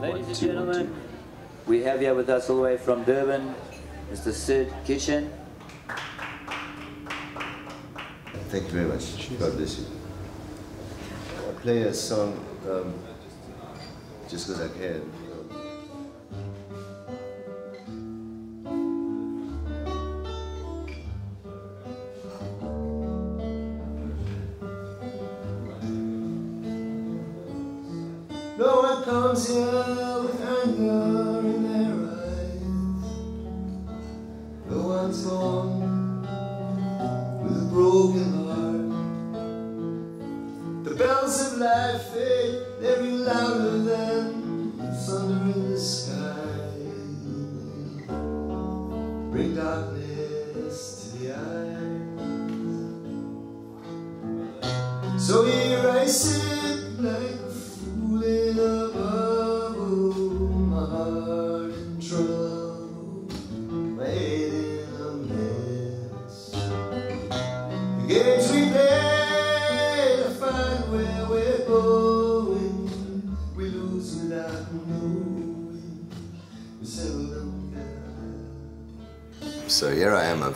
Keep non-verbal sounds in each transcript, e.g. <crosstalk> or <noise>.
Ladies One, and two, gentlemen, we have here with us all the way from Durban, Mr. Syd Kitchen. Thank you very much. God bless you. I'll play a song um, just because I can.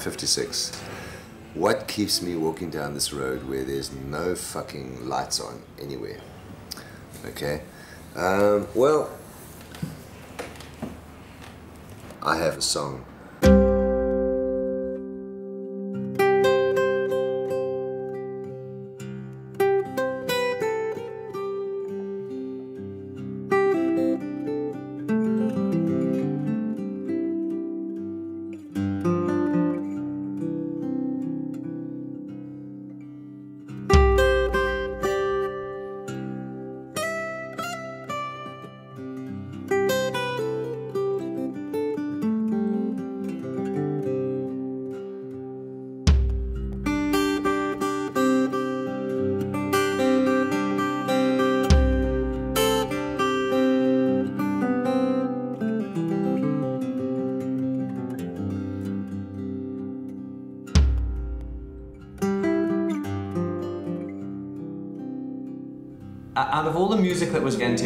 56. What keeps me walking down this road where there's no fucking lights on anywhere? Okay. Um, well, I have a song.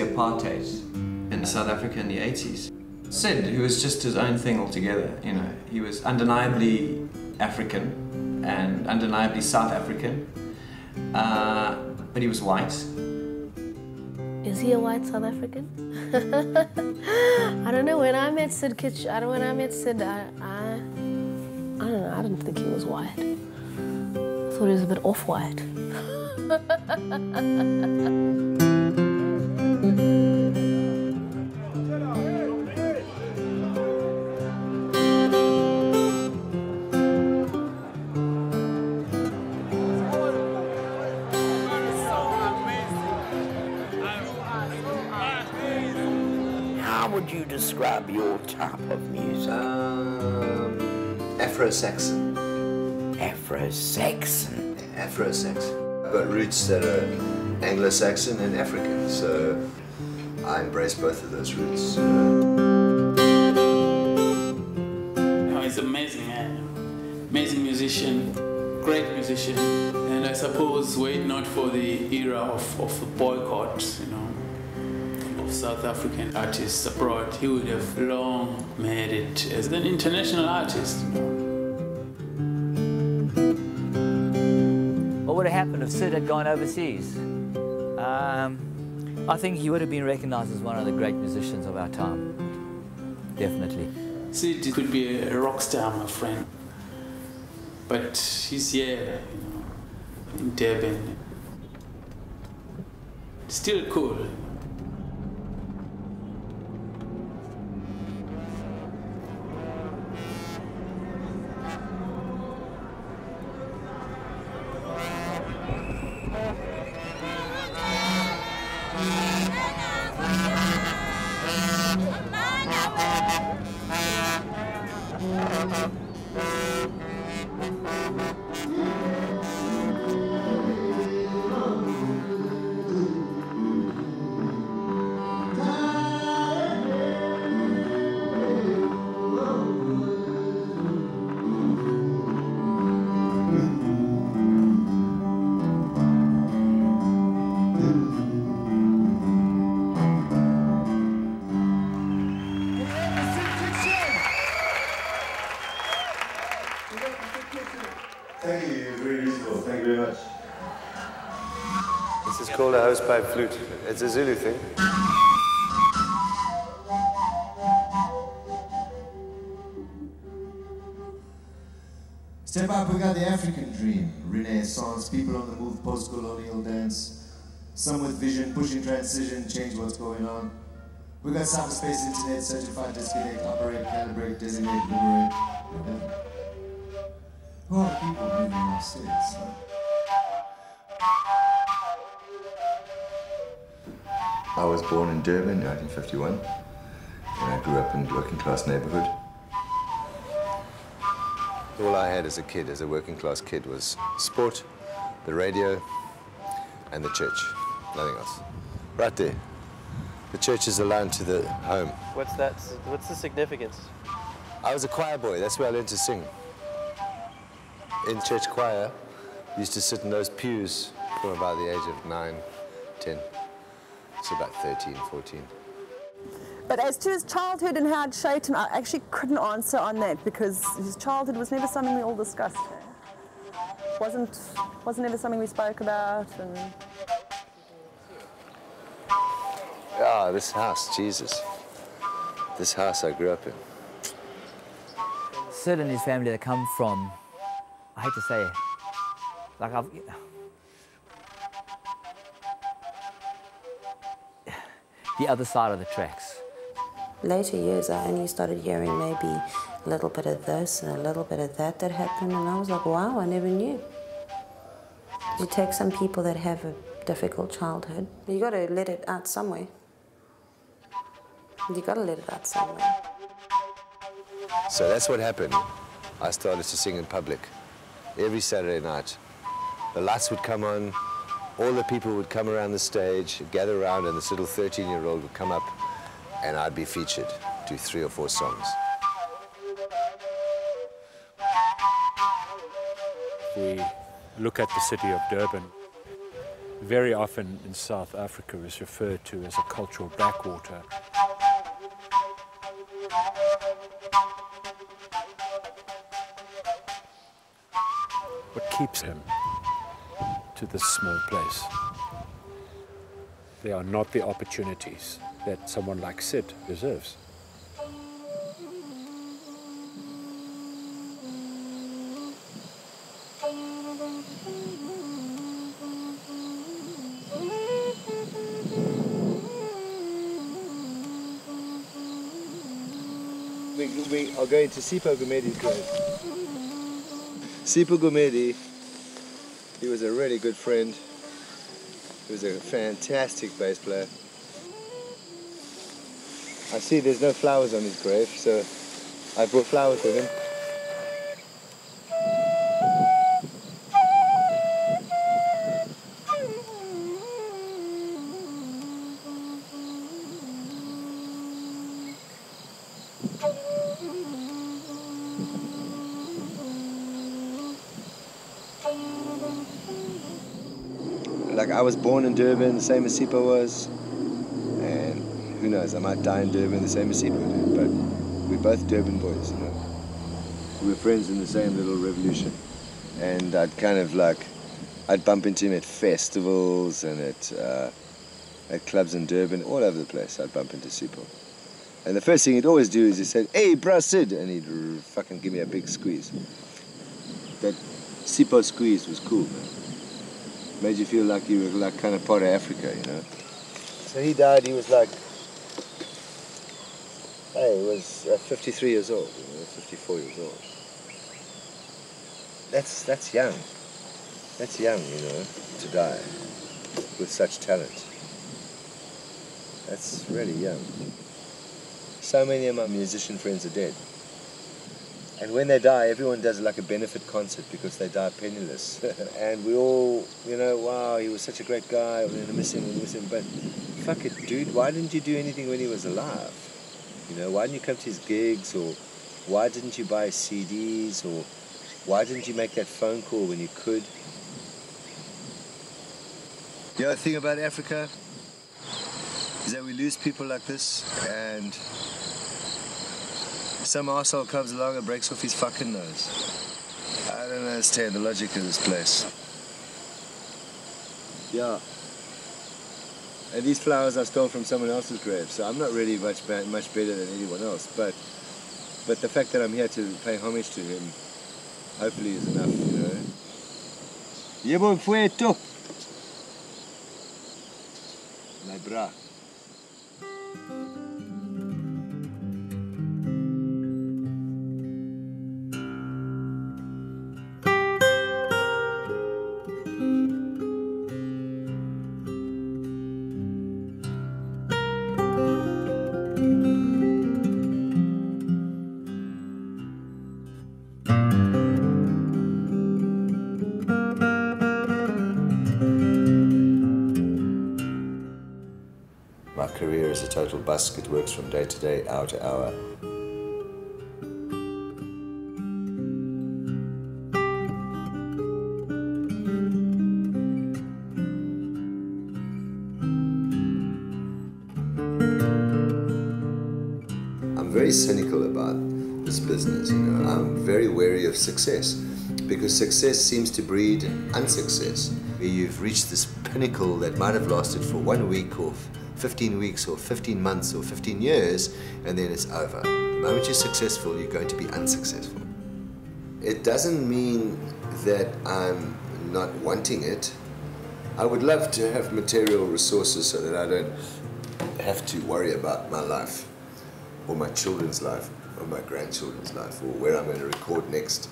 Anti-apartheid in South Africa in the 80s, Syd, who was just his own thing altogether, you know, he was undeniably African and undeniably South African, uh, but he was white. Is he a white South African? <laughs> I don't know. When I met Syd Kitch, I don't. Know when I met Syd, I, I, I don't know. I didn't think he was white. I thought he was a bit off-white. <laughs> How would you describe your type of music? Um, Afro-Saxon. Afro-Saxon. Afro-Saxon. I've got roots that are Anglo-Saxon and African, so I embrace both of those roots. He's amazing, man. Amazing musician, great musician. And I suppose were it not for the era of, of the boycott, you know, of South African artists abroad, he would have long made it as an international artist. Would have happened if Syd had gone overseas? Um, I think he would have been recognized as one of the great musicians of our time. Definitely. Syd could be a rock star, my friend. But he's here, you know, in Durban. Still cool. Hosepipe flute. It's a Zulu thing. Step up, we got the African dream. Renaissance, people on the move, post-colonial dance. Some with vision, pushing transition, change what's going on. We got cyberspace, internet, certified, disconnect, operate, calibrate, designate, liberate. Who are the people moving our states? Huh? I was born in Durban in 1951, and I grew up in a working class neighborhood. All I had as a kid, as a working class kid, was sport, the radio, and the church. Nothing else. Right there. The church is aligned to the home. What's that? What's the significance? I was a choir boy. That's where I learned to sing. In church choir, used to sit in those pews from about the age of nine, ten. So about 13, 14. But as to his childhood and how it shaped him, I actually couldn't answer on that because his childhood was never something we all discussed. wasn't wasn't ever something we spoke about, and Ah, this house, Jesus. This house I grew up in. Syd and his family, they come from, I hate to say it, like I've, the other side of the tracks. Later years, I only started hearing maybe a little bit of this and a little bit of that that happened, and I was like, wow, I never knew. You take some people that have a difficult childhood, you got to let it out somewhere. You got to let it out somewhere. So that's what happened. I started to sing in public every Saturday night. The lights would come on, all the people would come around the stage, gather around, and this little 13 year old would come up, and I'd be featured, do three or four songs. we look at the city of Durban, very often in South Africa is referred to as a cultural backwater. What keeps him to this small place? They are not the opportunities that someone like Syd deserves. We, are going to Sipho Gumede's grave. Sipho Gumede, he was a really good friend. He was a fantastic bass player. I see there's no flowers on his grave, so I brought flowers with him. Was born in Durban, the same as Sipho was, and who knows, I might die in Durban, the same as Sipho did. But we're both Durban boys, you know. We were friends in the same little revolution, and I'd kind of like, I'd bump into him at festivals and at uh, at clubs in Durban, all over the place. I'd bump into Sipho. And the first thing he'd always do is he said, "Hey, bruh, Syd," and he'd fucking give me a big squeeze. That Sipho squeeze was cool, man made you feel like you were like kind of part of Africa, you know. So he died. He was like, hey, he was uh, 53 years old, you know, 54 years old. That's that's young. That's young, you know, to die with such talent. That's really young. So many of my musician friends are dead. And when they die, everyone does like a benefit concert because they die penniless. <laughs> and we all, you know, wow, he was such a great guy. We're gonna miss him. We miss him. But fuck it, dude. Why didn't you do anything when he was alive? You know, why didn't you come to his gigs, or why didn't you buy CDs, or why didn't you make that phone call when you could? The other thing about Africa is that we lose people like this, and some arsehole comes along and breaks off his fucking nose. I don't understand the logic of this place. Yeah. And these flowers I stole from someone else's grave, so I'm not really much much better than anyone else. But but the fact that I'm here to pay homage to him, hopefully, is enough. You know. My bra. Total busk. It works from day to day, hour to hour. I'm very cynical about this business, you know. I'm very wary of success because success seems to breed unsuccess. Where you've reached this pinnacle that might have lasted for one week or 15 weeks or 15 months or 15 years and then it's over. The moment you're successful, you're going to be unsuccessful. It doesn't mean that I'm not wanting it. I would love to have material resources so that I don't have to worry about my life or my children's life or my grandchildren's life or where I'm going to record next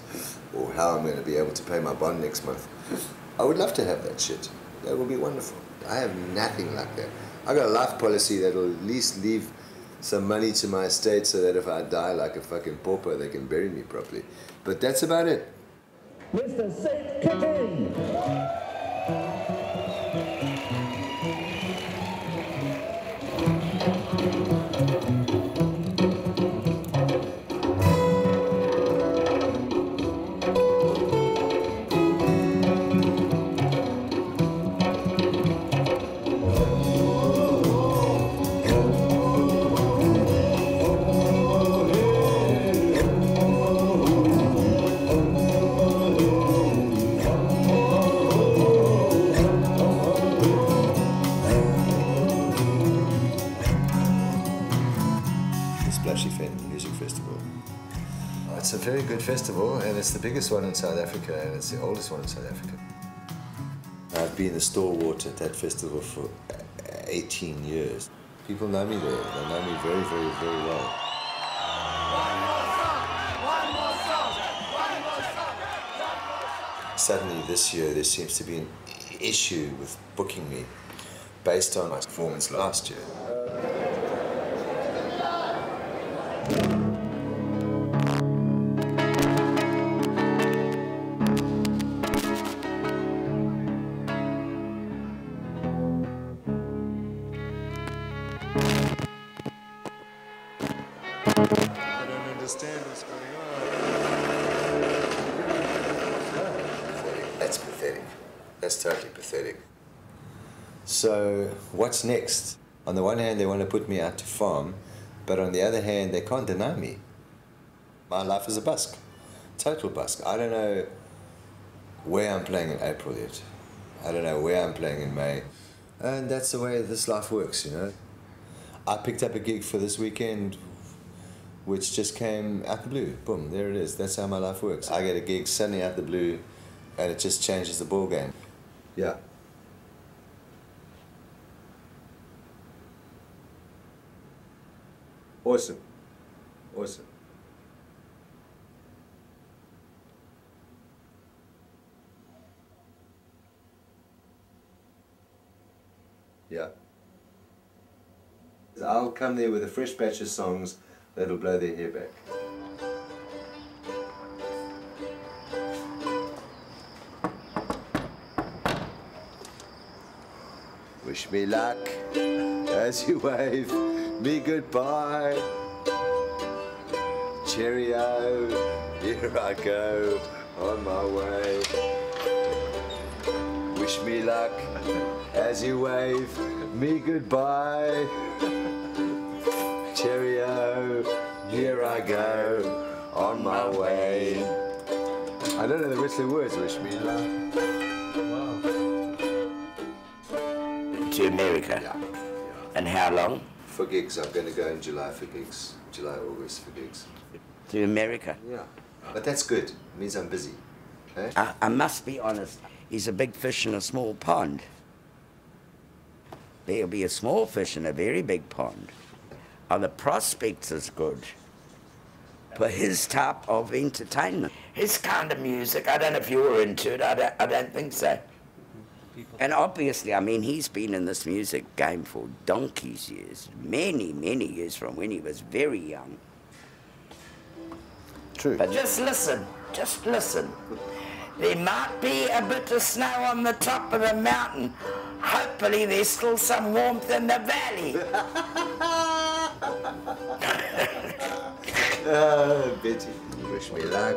or how I'm going to be able to pay my bond next month. I would love to have that shit. That would be wonderful. I have nothing like that. I got a life policy that will at least leave some money to my estate so that if I die like a fucking pauper, they can bury me properly. But that's about it. Mr. Syd Kitchen. Festival and it's the biggest one in South Africa and it's the oldest one in South Africa. I've been a stalwart at that festival for 18 years. People know me there. They know me very, very, very well. Suddenly this year there seems to be an issue with booking me based on my performance last year. What's next? On the one hand, they want to put me out to farm, but on the other hand, they can't deny me. My life is a busk. Total busk. I don't know where I'm playing in April yet. I don't know where I'm playing in May. And that's the way this life works, you know. I picked up a gig for this weekend which just came out the blue. Boom, there it is. That's how my life works. I get a gig suddenly out the blue, and it just changes the ball game. Yeah. Awesome. Awesome. Yeah. I'll come there with a fresh batch of songs that'll blow their hair back. Wish me luck as you wave me goodbye. Cheerio, here I go on my way. Wish me luck as you wave me goodbye. Cheerio, here I go on my way. I don't know the rest of the words, wish me luck. Wow. To America. Yeah. And how long? For gigs, I'm going to go in July for gigs. July, August for gigs. To America? Yeah. But that's good. It means I'm busy. Eh? I, I must be honest, he's a big fish in a small pond. There'll be a small fish in a very big pond. Are the prospects as good for his type of entertainment? His kind of music, I don't know if you were into it, I don't, I don't think so. And obviously, I mean, he's been in this music game for donkey's years, many, many years from when he was very young. True. But just listen, just listen. There might be a bit of snow on the top of the mountain. Hopefully, there's still some warmth in the valley. <laughs> <laughs> Oh, Betty, wish me luck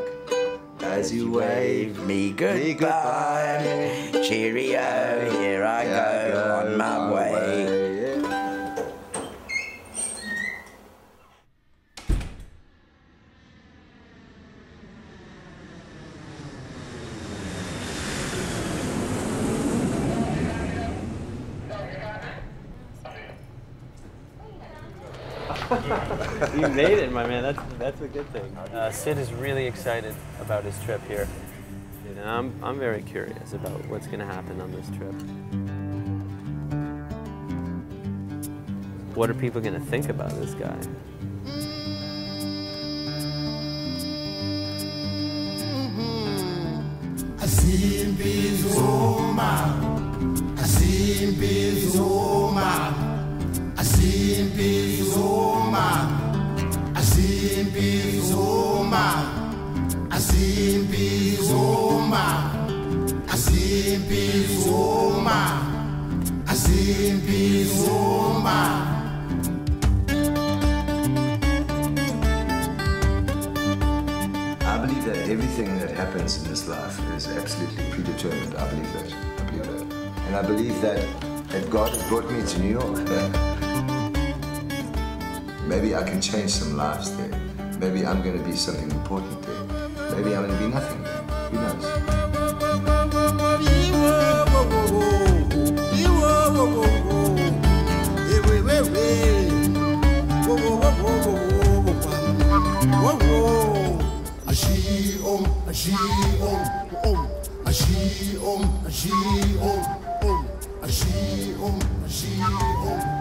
as you wave me goodbye. Cheerio, here I go on my way. You made it, my man. That's that's a good thing. Uh, Syd is really excited about his trip here. And I'm I'm very curious about what's going to happen on this trip. What are people going to think about this guy? Asimbi Zoma, Asimbi Zoma, Asimbi Zoma, I believe that everything that happens in this life is absolutely predetermined. I believe that. I believe that. And I believe that, that God has brought me to New York. Maybe I can change some lives there. Maybe I'm going to be something important there. Maybe I'm going to be nothing there. Who knows? And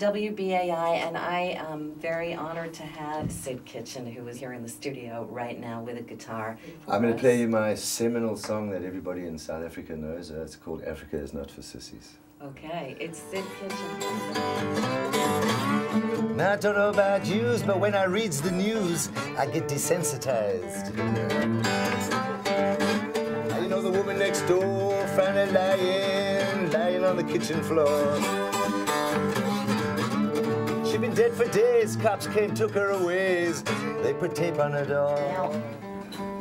WBAI, and I am very honored to have Syd Kitchen, who is here in the studio right now with a guitar. I'm going to play you my seminal song that everybody in South Africa knows. Uh, it's called Africa is Not for Sissies. Okay, it's Syd Kitchen. Now, I don't know about yous, but when I reads the news, I get desensitized. You know the woman next door, found her lying, lying on the kitchen floor. She'd been dead for days, cops came, took her away. They put tape on her door.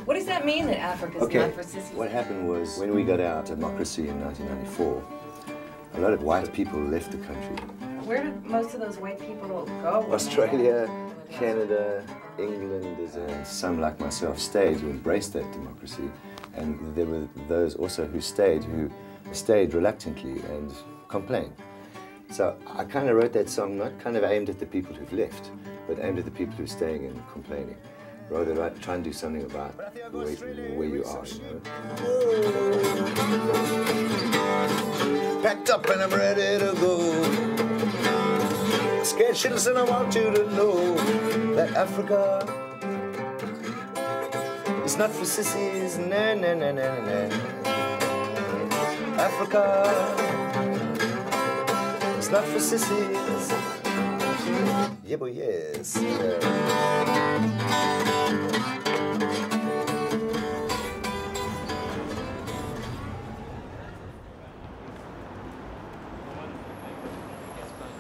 What does that mean that Africa's Okay, not for sissies? what happened was when we got our democracy in 1994, a lot of white people left the country. Where did most of those white people go? Australia, Canada, England, and some like myself stayed who embraced that democracy. And there were those also who stayed who stayed reluctantly and complained. So I kind of wrote that song not kind of aimed at the people who've left, but aimed at the people who are staying and complaining. Rather like try and do something about where, where you are, you know. Oh. Packed up and I'm ready to go. Scared shitless and I want you to know that Africa is not for sissies. Na na na na na. Africa not for sissies. Yeah, boy, yes.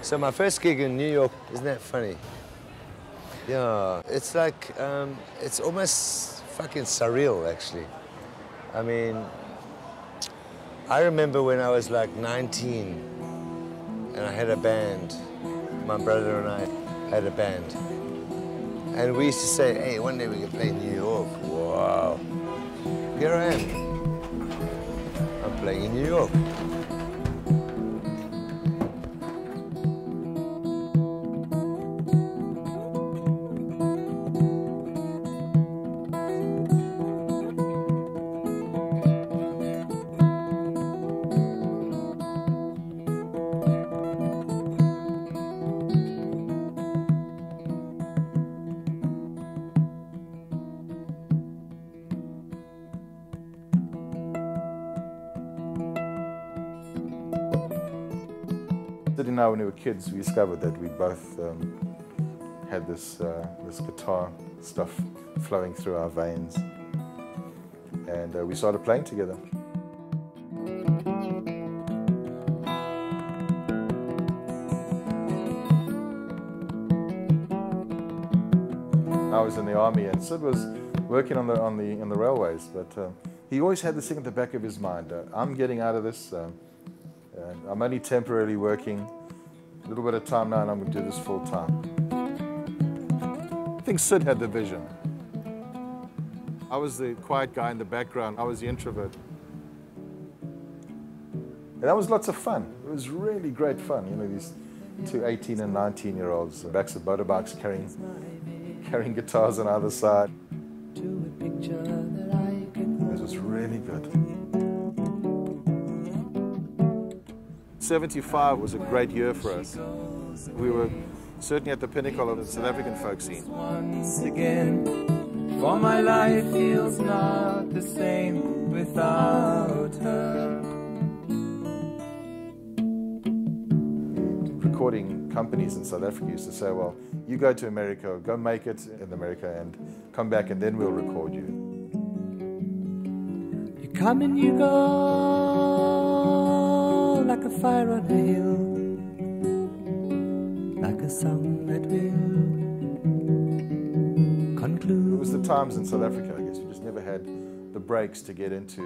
So my first gig in New York, isn't that funny? Yeah, it's like, um, it's almost fucking surreal, actually. I mean, I remember when I was like 19 and I had a band. My brother and I had a band. And we used to say, hey, one day we can play in New York. Wow. Here I am. I'm playing in New York. Kids, we discovered that we both um, had this, uh, this guitar stuff flowing through our veins. And uh, we started playing together. I was in the army and Syd was working on the, on the, on the railways, but uh, he always had this thing at the back of his mind. Uh, I'm getting out of this. And I'm only temporarily working a little bit of time now and I'm going to do this full time. I think Syd had the vision. I was the quiet guy in the background. I was the introvert. And that was lots of fun. It was really great fun. You know, these two 18 and 19 year olds, backs of motorbikes carrying, carrying guitars on either side. It was really 75 was a great year for us. We were certainly at the pinnacle of the South African folk scene. once again. For my life feels not the same without her. Recording companies in South Africa used to say, well, you go to America, go make it in America and come back and then we'll record you. You come and you go like a fire on a hill, like a song that will conclude. It was the times in South Africa, I guess. You just never had the breaks to get into,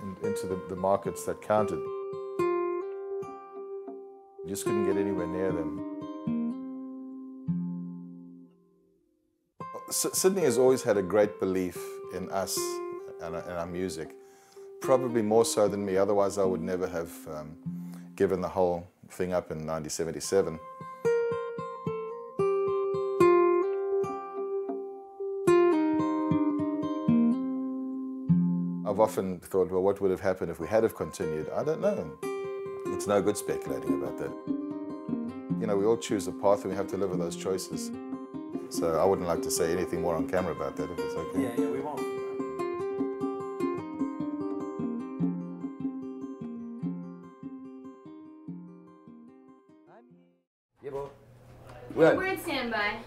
in, into the, the markets that counted. You just couldn't get anywhere near them. S- Sydney has always had a great belief in us and our music, probably more so than me. Otherwise, I would never have um, given the whole thing up in 1977. I've often thought, well, what would have happened if we had have continued? I don't know. It's no good speculating about that. You know, we all choose a path and we have to live with those choices. So I wouldn't like to say anything more on camera about that if it's okay. Yeah, yeah, we won't.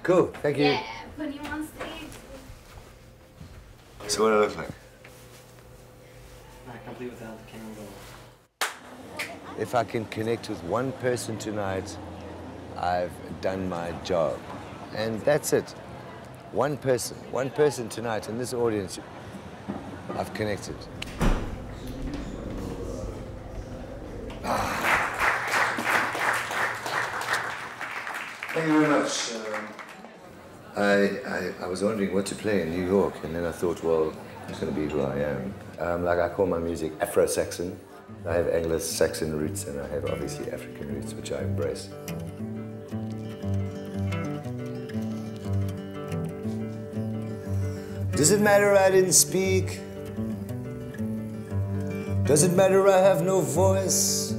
Cool, thank you. Yeah, putting you on stage. So what do I look like? I can't believe without the camera roll. If I can connect with one person tonight, I've done my job. And that's it. One person, one person tonight in this audience, I've connected. Thank you very much. Um, I, was wondering what to play in New York, and then I thought, well, it's going to be who I am. Um, like I call my music Afro-Saxon. I have Anglo-Saxon roots, and I have obviously African roots, which I embrace. Does it matter I didn't speak? Does it matter I have no voice?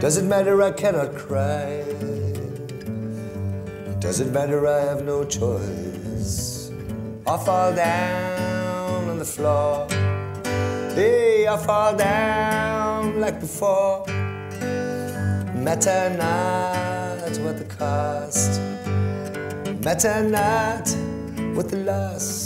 Does it matter I cannot cry? Does it matter I have no choice? I fall down on the floor. Hey, I fall down like before. Matter not what the cost. Matter not what the loss.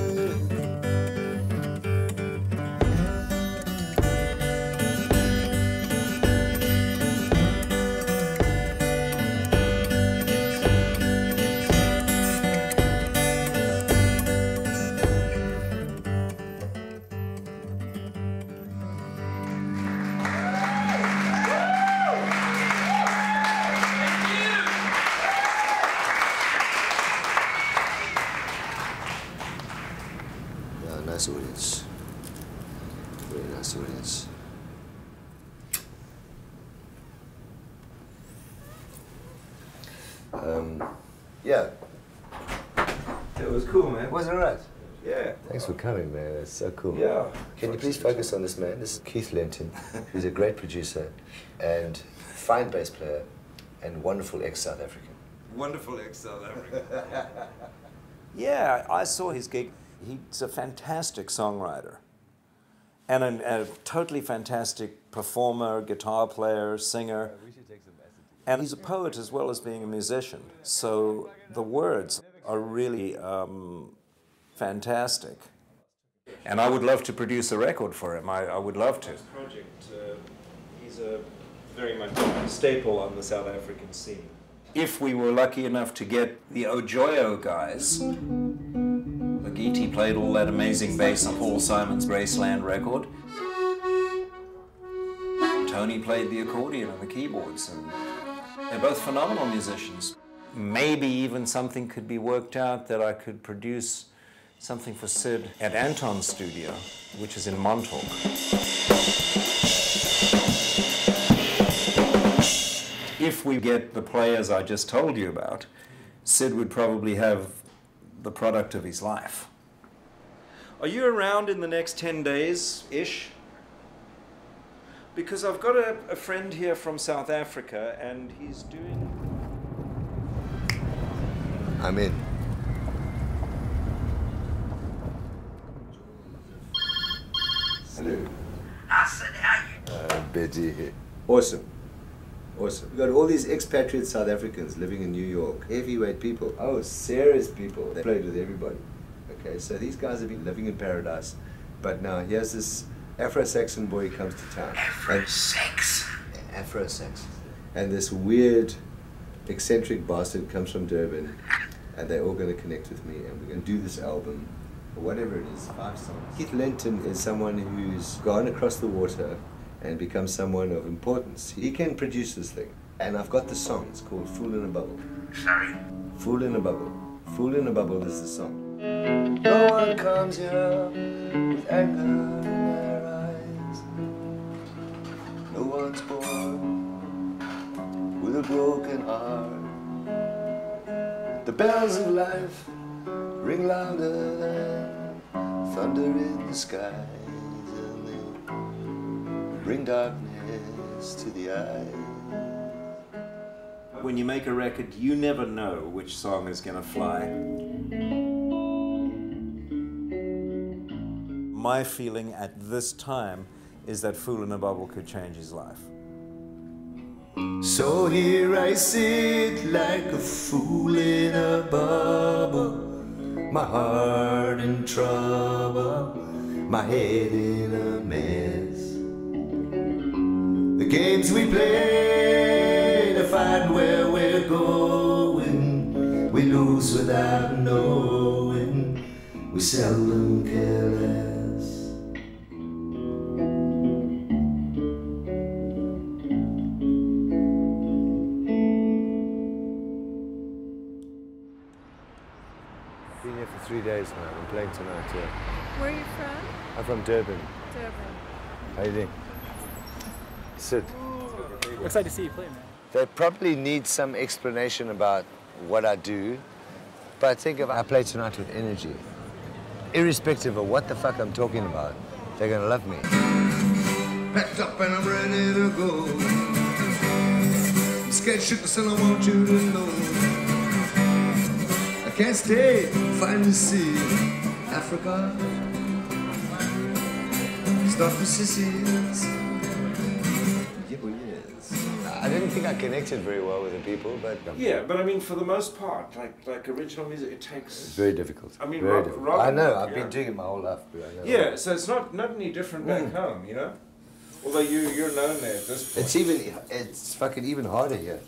so cool. Yeah. Can you please focus on this man? This is Keith Lenton. <laughs> He's a great producer and fine bass player and wonderful ex-South African. Wonderful ex South African. <laughs> yeah, I saw his gig. He's a fantastic songwriter and a, a totally fantastic performer, guitar player, singer. And he's a poet as well as being a musician. So the words are really um, fantastic. And I would love to produce a record for him. I, I would love to. project, uh, he's a very much a staple on the South African scene. If we were lucky enough to get the Ojoyo guys, Bakithi played all that amazing bass on Paul Simon's Graceland record. Tony played the accordion and the keyboards, and they're both phenomenal musicians. Maybe even something could be worked out that I could produce something for Syd at Anton's studio, which is in Montauk. If we get the players I just told you about, Syd would probably have the product of his life. Are you around in the next 10 days ish? Because I've got a, a friend here from South Africa and he's doing. I'm in. Hello. I said, how you? Uh, Betty here. Awesome. Awesome. We've got all these expatriate South Africans living in New York. Heavyweight people. Oh, serious people. They played with everybody. Okay, so these guys have been living in paradise. But now here's this Afro-Saxon boy who comes to town. Afro-Saxon? Afro-Saxon. And this weird, eccentric bastard comes from Durban. And they're all going to connect with me. And we're going to do this album or whatever it is, five songs. Keith Lenton is someone who's gone across the water and become someone of importance. He can produce this thing. And I've got the song. It's called Fool in a Bubble. Sorry? Fool in a Bubble. Fool in a Bubble is the song. No one comes here with anger in their eyes. No one's born with a broken heart. The bells of life ring louder than thunder in the skies, and they bring darkness to the eyes. When you make a record, you never know which song is going to fly. My feeling at this time is that Fool in a Bubble could change his life. So here I sit like a fool in a bubble, my heart in trouble, my head in a mess. The games we play to find where we're going, we lose without knowing, we seldom care less. Three days now. I'm playing tonight yeah. Where are you from? I'm from Durban. Durban. How you doing? Syd. Excited to see you play, man. They probably need some explanation about what I do, but I think if I play tonight with energy, irrespective of what the fuck I'm talking about, they're gonna love me. Packed up and I'm ready to go. I'm scared shitless and I want you to know. I can't stay, find the sea. Africa. Start for sissies. Yeah, well, yes. I didn't think I connected very well with the people, but um, Yeah, but I mean, for the most part, like like original music, it takes. it's very difficult. I mean, very rock, difficult. rock I know. I've yeah. been doing it my whole life. but I know. Yeah, so it's not not any different back Mm. home, you know. Although you you're known there at this point. It's even it's fucking even harder here,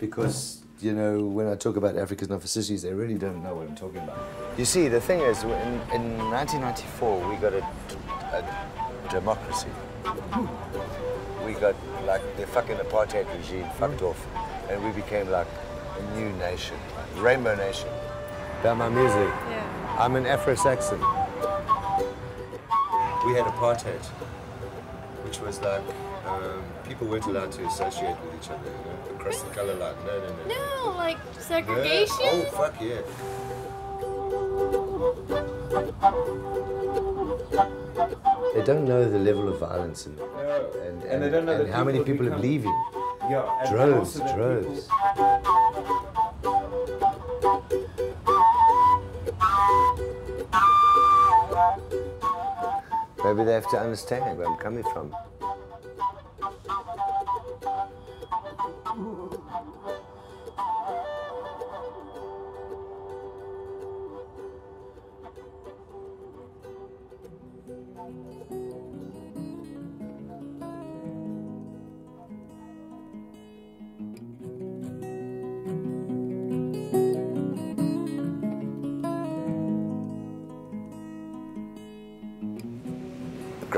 because you know when I talk about Africa's not for sissies, they really don't know what I'm talking about. You see, the thing is, in, in 1994 we got a, a democracy. We got like the fucking apartheid regime fucked mm. off, and we became like a new nation, rainbow nation. About my music, Yeah. I'm an Afro-Saxon. We had apartheid, which was like um, people weren't allowed to associate with each other, you know, across the color line. No, no, no. No, like Yeah. segregation. Oh, fuck yeah. They don't know the level of violence and, and, And they don't know and that how many people people have are leaving. Yeah, and droves, also that droves. Maybe they have to understand where I'm coming from.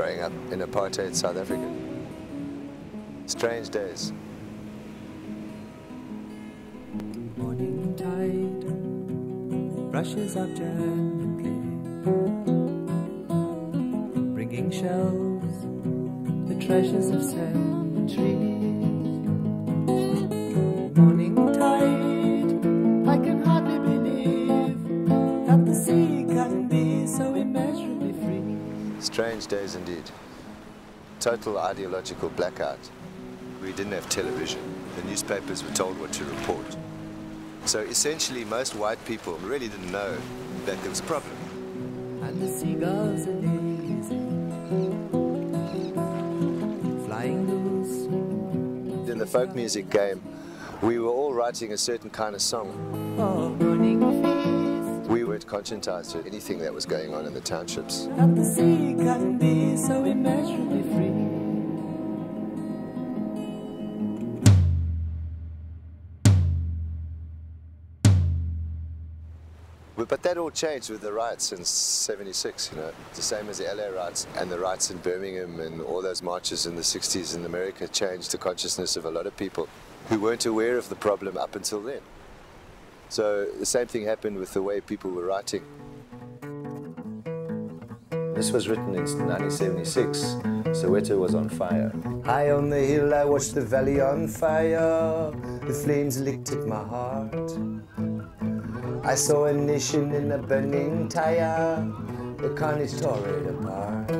Growing up in apartheid South Africa. Strange days. Morning tide rushes up gently, bringing shells, the treasures of centuries. Strange days indeed. Total ideological blackout. We didn't have television. The newspapers were told what to report. So essentially, most white people really didn't know that there was a problem. And the seagulls are lazy, flying loose. In the folk music game, we were all writing a certain kind of song. Oh, conscientized to anything that was going on in the townships. that the sea can be so immeasurably free. But but that all changed with the riots in 76, you know. The same as the LA riots and the riots in Birmingham and all those marches in the 60s in America changed the consciousness of a lot of people who weren't aware of the problem up until then. So the same thing happened with the way people were writing. This was written in 1976. Soweto was on fire. High on the hill, I watched the valley on fire. The flames licked at my heart. I saw a nation in a burning tire. The carnage tore it apart.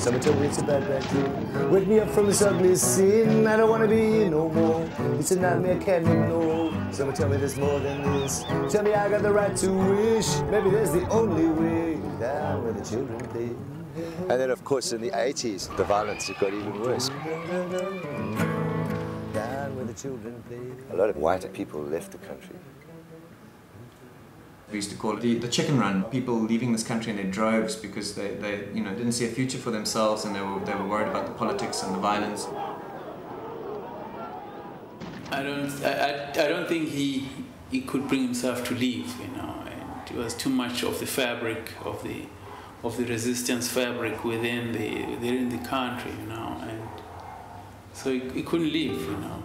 Someone told me it's a bad, bad dream. Wake me up from this ugly scene. I don't want to be here no more. It's a nightmare, can't ignore. Someone tell me there's more than this. Tell me I got the right to wish. Maybe there's the only way. Down where the children play. And then, of course, in the 80s, the violence got even worse. Down where the children play. A lot of white people left the country. We used to call it the, the chicken run. People leaving this country in their droves because they, they you know, didn't see a future for themselves and they were, they were worried about the politics and the violence. I don't, I, I, don't think he, he could bring himself to leave, you know, and it was too much of the fabric of the, of the resistance fabric within the, within the country, you know, and so he, he couldn't leave, you know.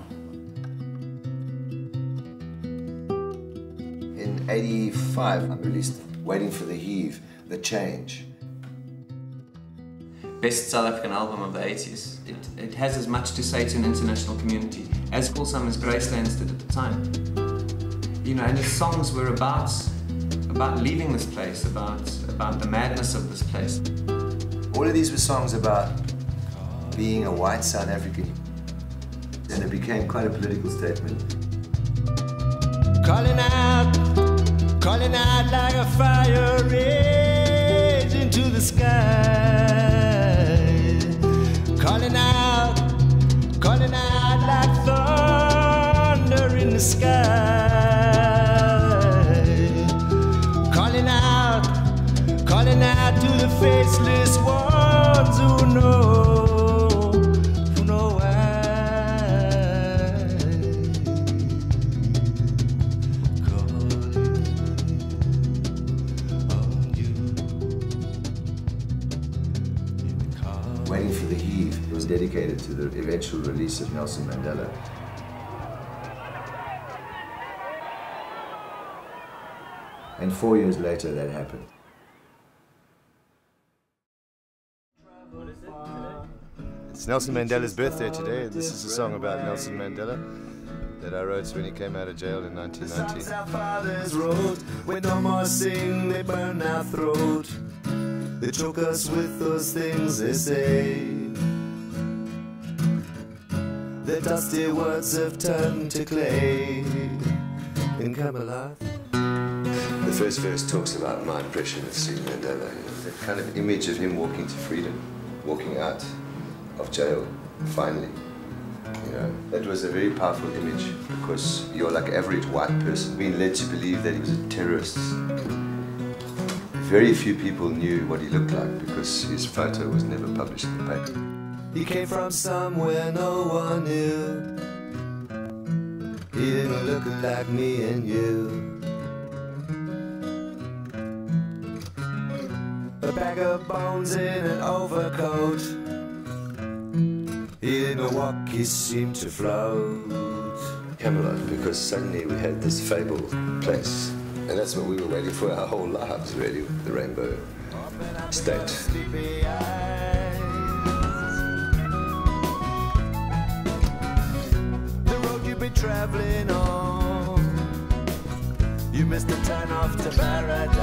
In 85, I'm released Waiting for the Heave, The Change. Best South African album of the 80s. It, it has as much to say to an international community as Paul Simon's Gracelands did at the time. You know, and his songs were about, about leaving this place, about, about the madness of this place. All of these were songs about being a white South African, and it became quite a political statement. Calling out, calling out like a fire raging to the sky calling out, calling out like thunder in the sky, calling out, calling out to the faceless. Eventual release of Nelson Mandela. And four years later, that happened. It's Nelson Mandela's birthday today. This is a song about Nelson Mandela that I wrote when he came out of jail in Songs 1990. our fathers wrote, we no more sing, they burn our throat. They choke us with those things they say. The dusty words have turned to clay in Camelot. The first verse talks about my impression of seeing Mandela, that kind of image of him walking to freedom, walking out of jail, finally. You know, that was a very powerful image because you're like average white person being led to believe that he was a terrorist. Very few people knew what he looked like because his photo was never published in the paper. He came from somewhere no one knew. He didn't look like me and you. A bag of bones in an overcoat. He didn't walk, he seemed to float. Camelot because suddenly we had this fabled place. And that's what we were waiting for our whole lives, really, the Rainbow State. Traveling on. You missed the turn off to paradise.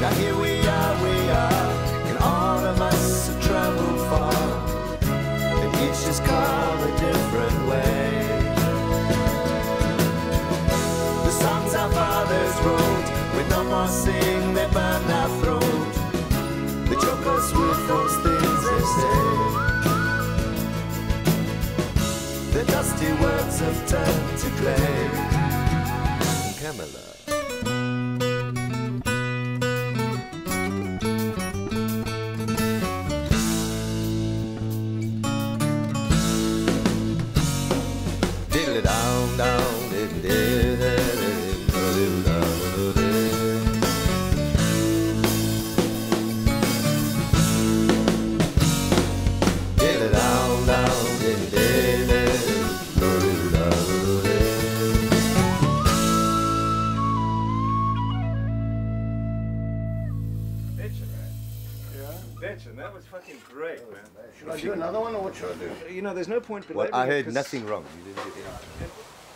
Now here we are, we are, and all of us have traveled far, and each has come a different way. The songs our fathers wrote, we no more sing, they burn our throat. They choke us with those say. The dusty words have turned to clay. Camelot. Point Well, I heard heard 'cause- nothing wrong. You didn't get anything.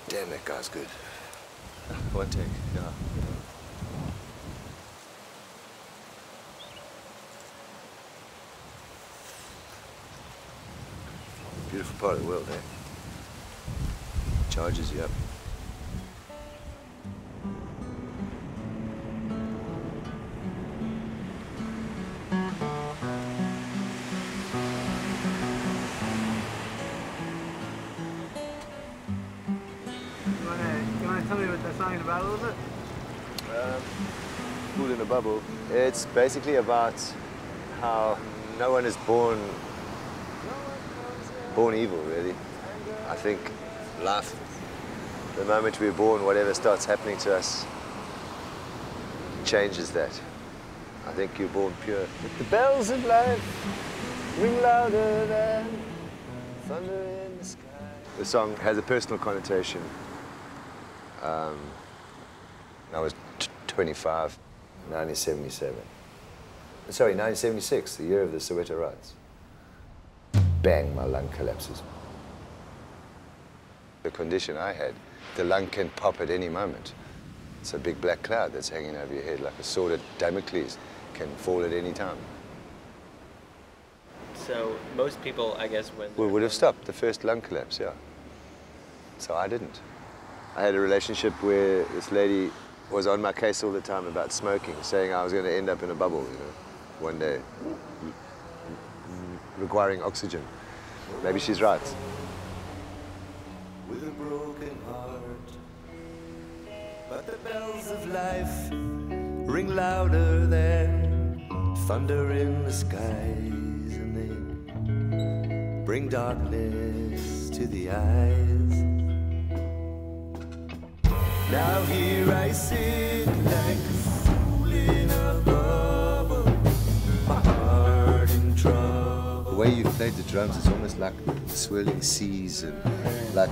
Damn, that guy's good. One take. Yeah. Beautiful part of the world, eh? Charges you up. What that song is about a little bit? Um, Fool in a Bubble. It's basically about how no one is born born evil, really. I think life, the moment we're born, whatever starts happening to us, changes that. I think you're born pure. The bells of life ring louder than thunder in the sky. The song has a personal connotation. Um, I was t- 25, 1977. Sorry, 1976, the year of the Soweto riots. Bang, my lung collapses. The condition I had, the lung can pop at any moment. It's a big black cloud that's hanging over your head like a sword of Damocles, can fall at any time. So most people, I guess, when We would have stopped the first lung collapse, yeah. So I didn't. I had a relationship where this lady was on my case all the time about smoking, saying I was going to end up in a bubble, you know, one day, requiring oxygen. Maybe she's right. with a broken heart. But the bells of life ring louder than thunder in the skies, and they bring darkness to the eyes. Now here I sit like a fool in a bubble, my heart in trouble. The way you played the drums, it's almost like swirling seas and like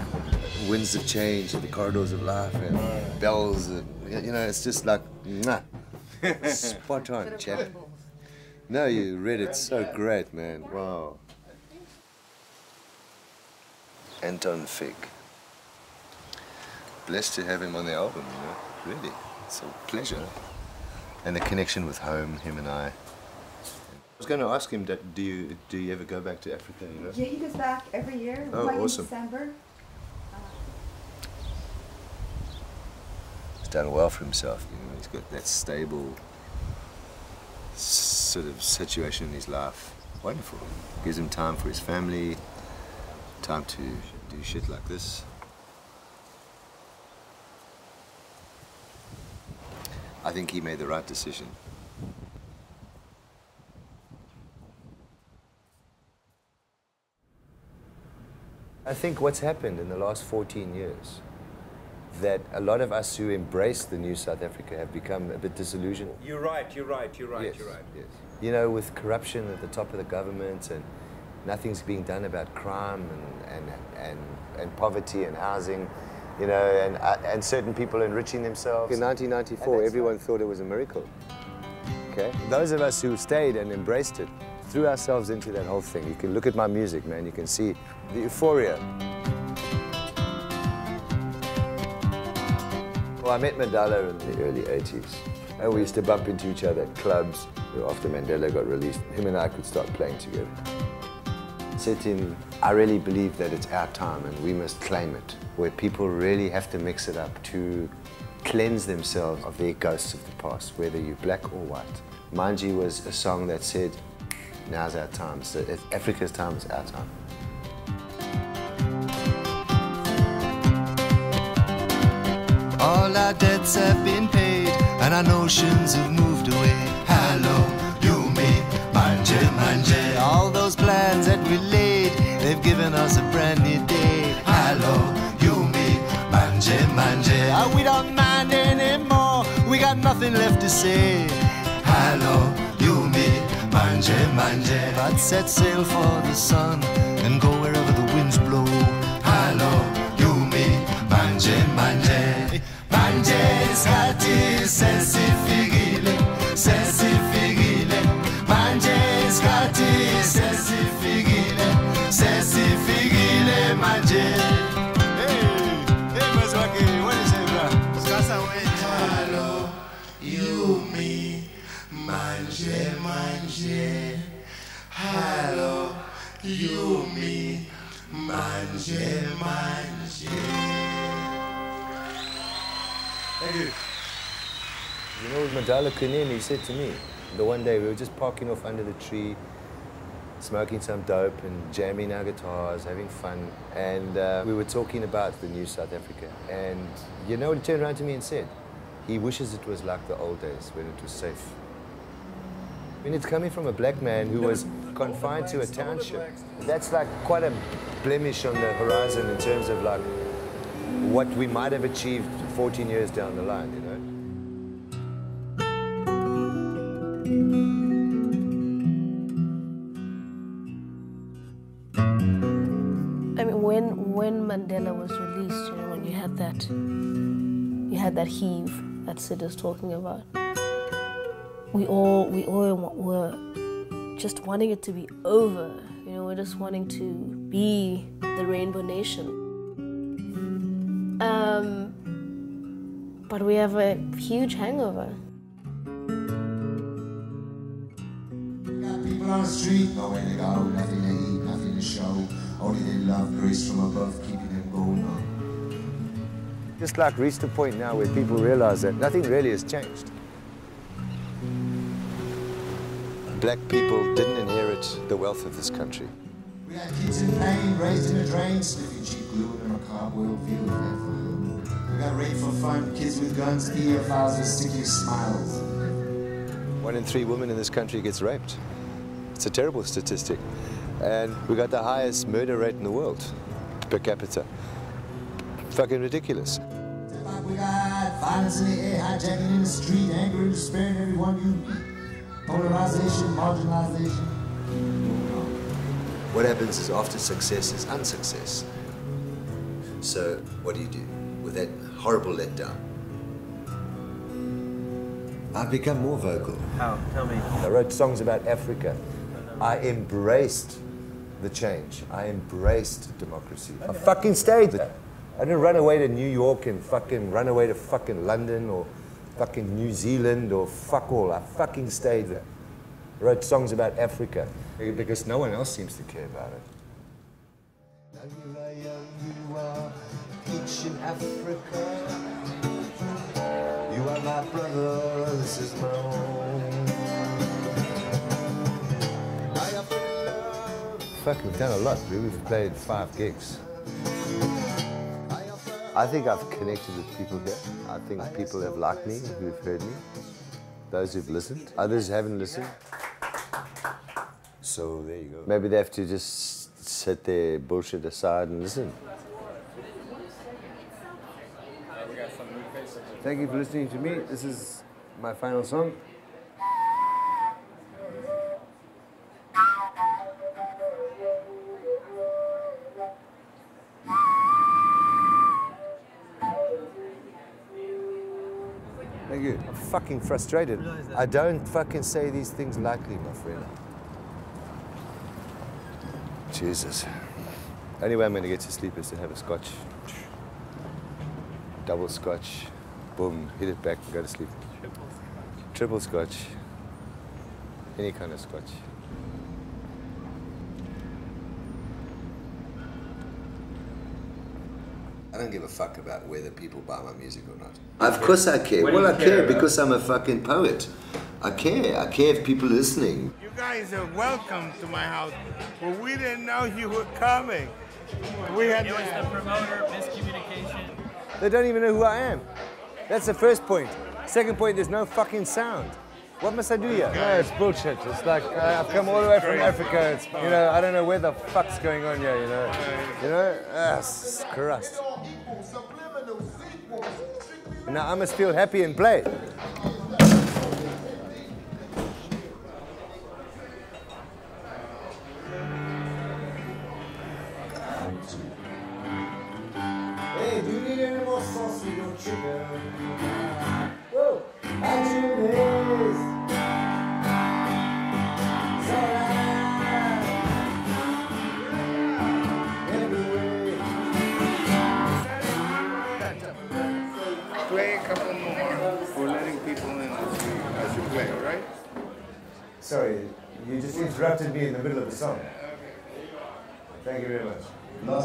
winds of change and the corridors of life and bells. And, you know, it's just like, mwah. spot on, chap. No, you read it so great, man. Wow. Anton Fig. Blessed to have him on the album, you know, really. It's a pleasure. And the connection with home, him and I. I was going to ask him, that, do you do you ever go back to Africa? You know? Yeah, he goes back every year, Oh, like awesome. in December. He's done well for himself. You know, he's got that stable sort of situation in his life. Wonderful. Gives him time for his family, time to do shit like this. I think he made the right decision. I think what's happened in the last 14 years that a lot of us who embrace the new South Africa have become a bit disillusioned. You're right, you're right, you're right, Yes, you're right. Yes. You know, with corruption at the top of the government and nothing's being done about crime and, and, and, and poverty and housing, you know, and, uh, and certain people enriching themselves. In 1994, everyone thought it was a miracle. Okay? Those of us who stayed and embraced it threw ourselves into that whole thing. You can look at my music, man. You can see the euphoria. Well, I met Mandela in the early 80s. And we used to bump into each other at clubs. After Mandela got released, him and I could start playing together. I said to him, I really believe that it's our time and we must claim it, where people really have to mix it up to cleanse themselves of their ghosts of the past, whether you're black or white. Manje was a song that said, now's our time. So if Africa's time is our time. All our debts have been paid and our notions have moved away. Hello, you, me, manje, manje. All those plans that we laid, they've given us a brand new manje, manje. Ah, we don't mind anymore, we got nothing left to say. Hello, you, me, manje, manje. Let's set sail for the sun and go wherever the winds blow. Hello, you, me, manje, manje. Manje isikhathi sesifikile, You, me, manje, manje. Thank you. You know, Madala Kunene, he said to me, the one day we were just parking off under the tree, smoking some dope and jamming our guitars, having fun. And uh, we were talking about the new South Africa. And you know he turned around to me and said? He wishes it was like the old days when it was safe. I mean, it's coming from a black man who was confined to a township. That's like quite a blemish on the horizon in terms of like what we might have achieved 14 years down the line, you know? I mean, when when Mandela was released, you know, when you had that, you had that heave that Syd is talking about. We all we all were just wanting it to be over. You know, we're just wanting to be the Rainbow Nation. Um, but we have a huge hangover. People on the street, nowhere to go, nothing to eat, nothing to show. Only their love, grace from above, keeping them going on. Just like reached a point now where people realize that nothing really has changed. Black people didn't inherit the wealth of this country. We had kids in pain, raised in a drain, sniffing cheap glue in a macabre worldview of. We got raped for find kids with guns, pedophiles, and sticky smiles. One in three women in this country gets raped. It's a terrible statistic. And we got the highest murder rate in the world per capita. Fucking ridiculous. We got violence in the air, hijacking in the street, anger and despair in everyone you meet. Polarization, marginalization. What happens is after success is unsuccess. So what do you do with that horrible letdown? I've become more vocal. How? Tell me. I wrote songs about Africa. I embraced the change. I embraced democracy. I fucking stayed there. I didn't run away to New York and fucking run away to fucking London or fucking New Zealand or fuck all. I fucking stayed there. I wrote songs about Africa because no one else seems to care about it. You each in Africa. You are my brother, this is my home. Fuck, we've done a lot. We've played five gigs. I think I've connected with people here. I think people have liked me, who've heard me. Those who've listened. Others haven't listened. So there you go. Maybe they have to just set their bullshit aside and listen. Thank you for listening to me. This is my final song. Fucking frustrated. I don't fucking say these things lightly, my friend. Jesus. Only way I'm going to get to sleep is to have a scotch. Double scotch. Boom. Hit it back and go to sleep. Triple scotch. Any kind of scotch. I don't give a fuck about whether people buy my music or not. Of course I care. What Well, I care care because I'm a fucking poet. I care. I care if people are listening. You guys are welcome to my house, but we didn't know you were coming. We had It was the promoter, miscommunication. They don't even know who I am. That's the first point. Second point, there's no fucking sound. What must I do here? No, it's bullshit. It's like uh, I've come all the way from Africa. It's, you know, I don't know where the fuck's going on here. You know, you know, ah, Christ. Now I must feel happy and play.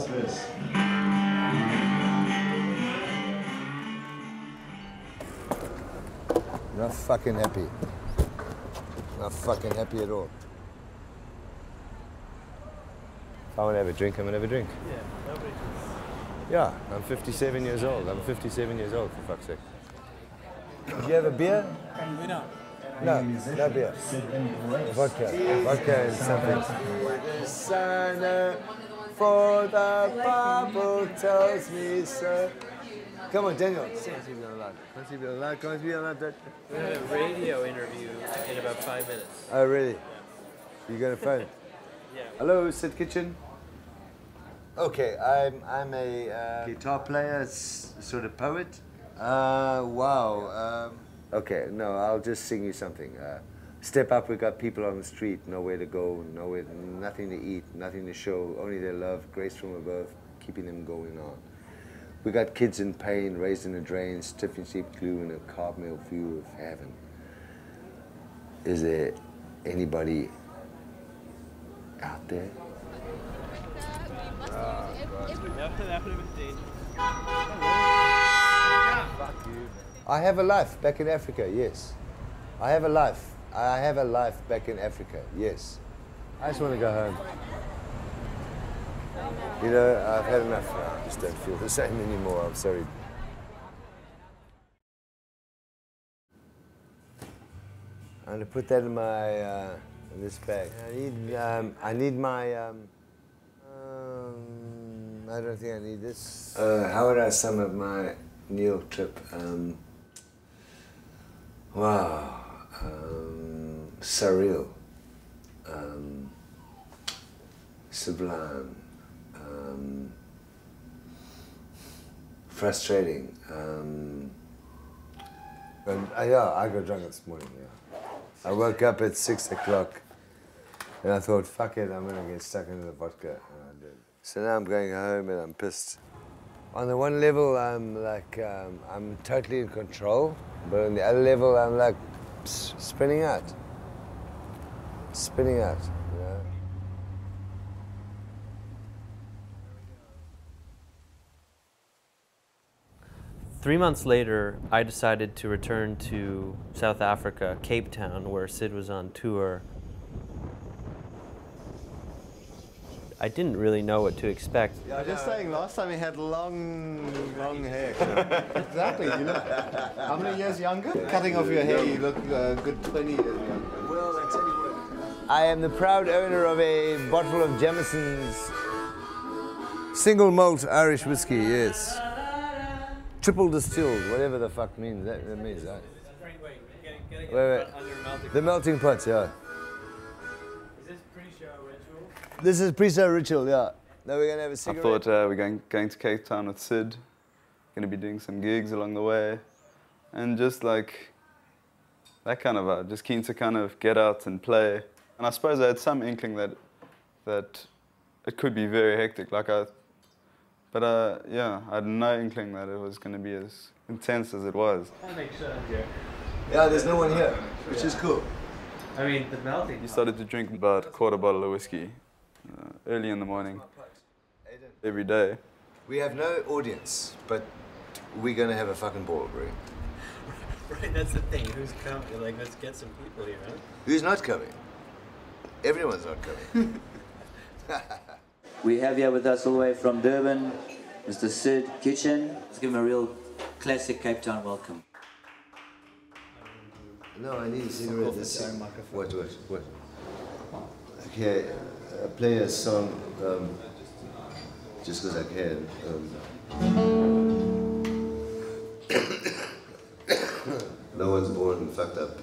Last verse. Not fucking happy. Not fucking happy at all. If I want to have a drink, I'm going to have a drink. Yeah, nobody Yeah, I'm 57 years old. I'm 57 years old, for fuck's sake. Do you have a beer? We don't. No, no beer. Vodka. Vodka and something. Sign for the Bible tells me so. Come on, Daniel. Can't see me alive. Can't see me alive. Can't see me alive. We have a radio interview in about five minutes. Oh, really? You got a phone? Yeah. Hello, Syd Kitchen. Okay, I'm I'm a uh, guitar player, s- sort of poet. Uh, wow. Um, okay, no, I'll just sing you something. Uh, step up, we got people on the street, nowhere to go, nowhere, nothing to eat, nothing to show, only their love, grace from above, keeping them going on. We got kids in pain, raised in a drain, stiff and cheap glue, in a cartmill view of heaven. Is there anybody out there? Ah, I have a life back in Africa, yes. I have a life. I have a life back in Africa, yes. I just want to go home. You know, I've had enough now. I just don't feel the same anymore. I'm sorry. I'm going to put that in my, uh, in this bag. I need, um, I need my, um, um, I don't think I need this. Uh, how would I sum up my New York trip? Um, wow um, surreal, um, sublime, um, frustrating. Um, and, uh, yeah, I got drunk this morning. Yeah, I woke up at six o'clock, and I thought, "Fuck it, I'm gonna get stuck into the vodka," and I did. So now I'm going home, and I'm pissed. On the one level, I'm like, um, I'm totally in control, but on the other level, I'm like spinning out, spinning out. Three months later, I decided to return to South Africa, Cape Town, where Syd was on tour. I didn't really know what to expect. Yeah, just saying, last time he had long, long hair. <laughs> exactly, you know. How many years younger? Cutting off your hair, you look a good 20 years younger. Well, I tell you what. I am the proud owner of a bottle of Jameson's single malt Irish whiskey, yes. Triple distilled, whatever the fuck means that, that means that. Wait, wait. The melting pot, yeah. This is pre-show ritual, yeah. Now we're gonna have a cigarette. I thought uh, we're going, going to Cape Town with Syd, going to be doing some gigs along the way, and just like that kind of vibe, just keen to kind of get out and play. And I suppose I had some inkling that that it could be very hectic, like I, but uh, yeah, I had no inkling that it was going to be as intense as it was. That makes sense. Yeah. Yeah, there's no one here, which is cool. I mean, the melting. You started to drink about a quarter bottle of whiskey uh, early in the morning, every day. We have no audience, but we're gonna have a fucking ball, bro. <laughs> Right, that's the thing. Who's coming? Like, let's get some people here, huh? Who's not coming? Everyone's not coming. <laughs> We have here with us all the way from Durban, Mr. Syd Kitchen. Let's give him a real classic Cape Town welcome. No, I need a cigarette. This what, what, what? Okay, uh, play a song um, just because I can. Um, <coughs> no one's born fucked up.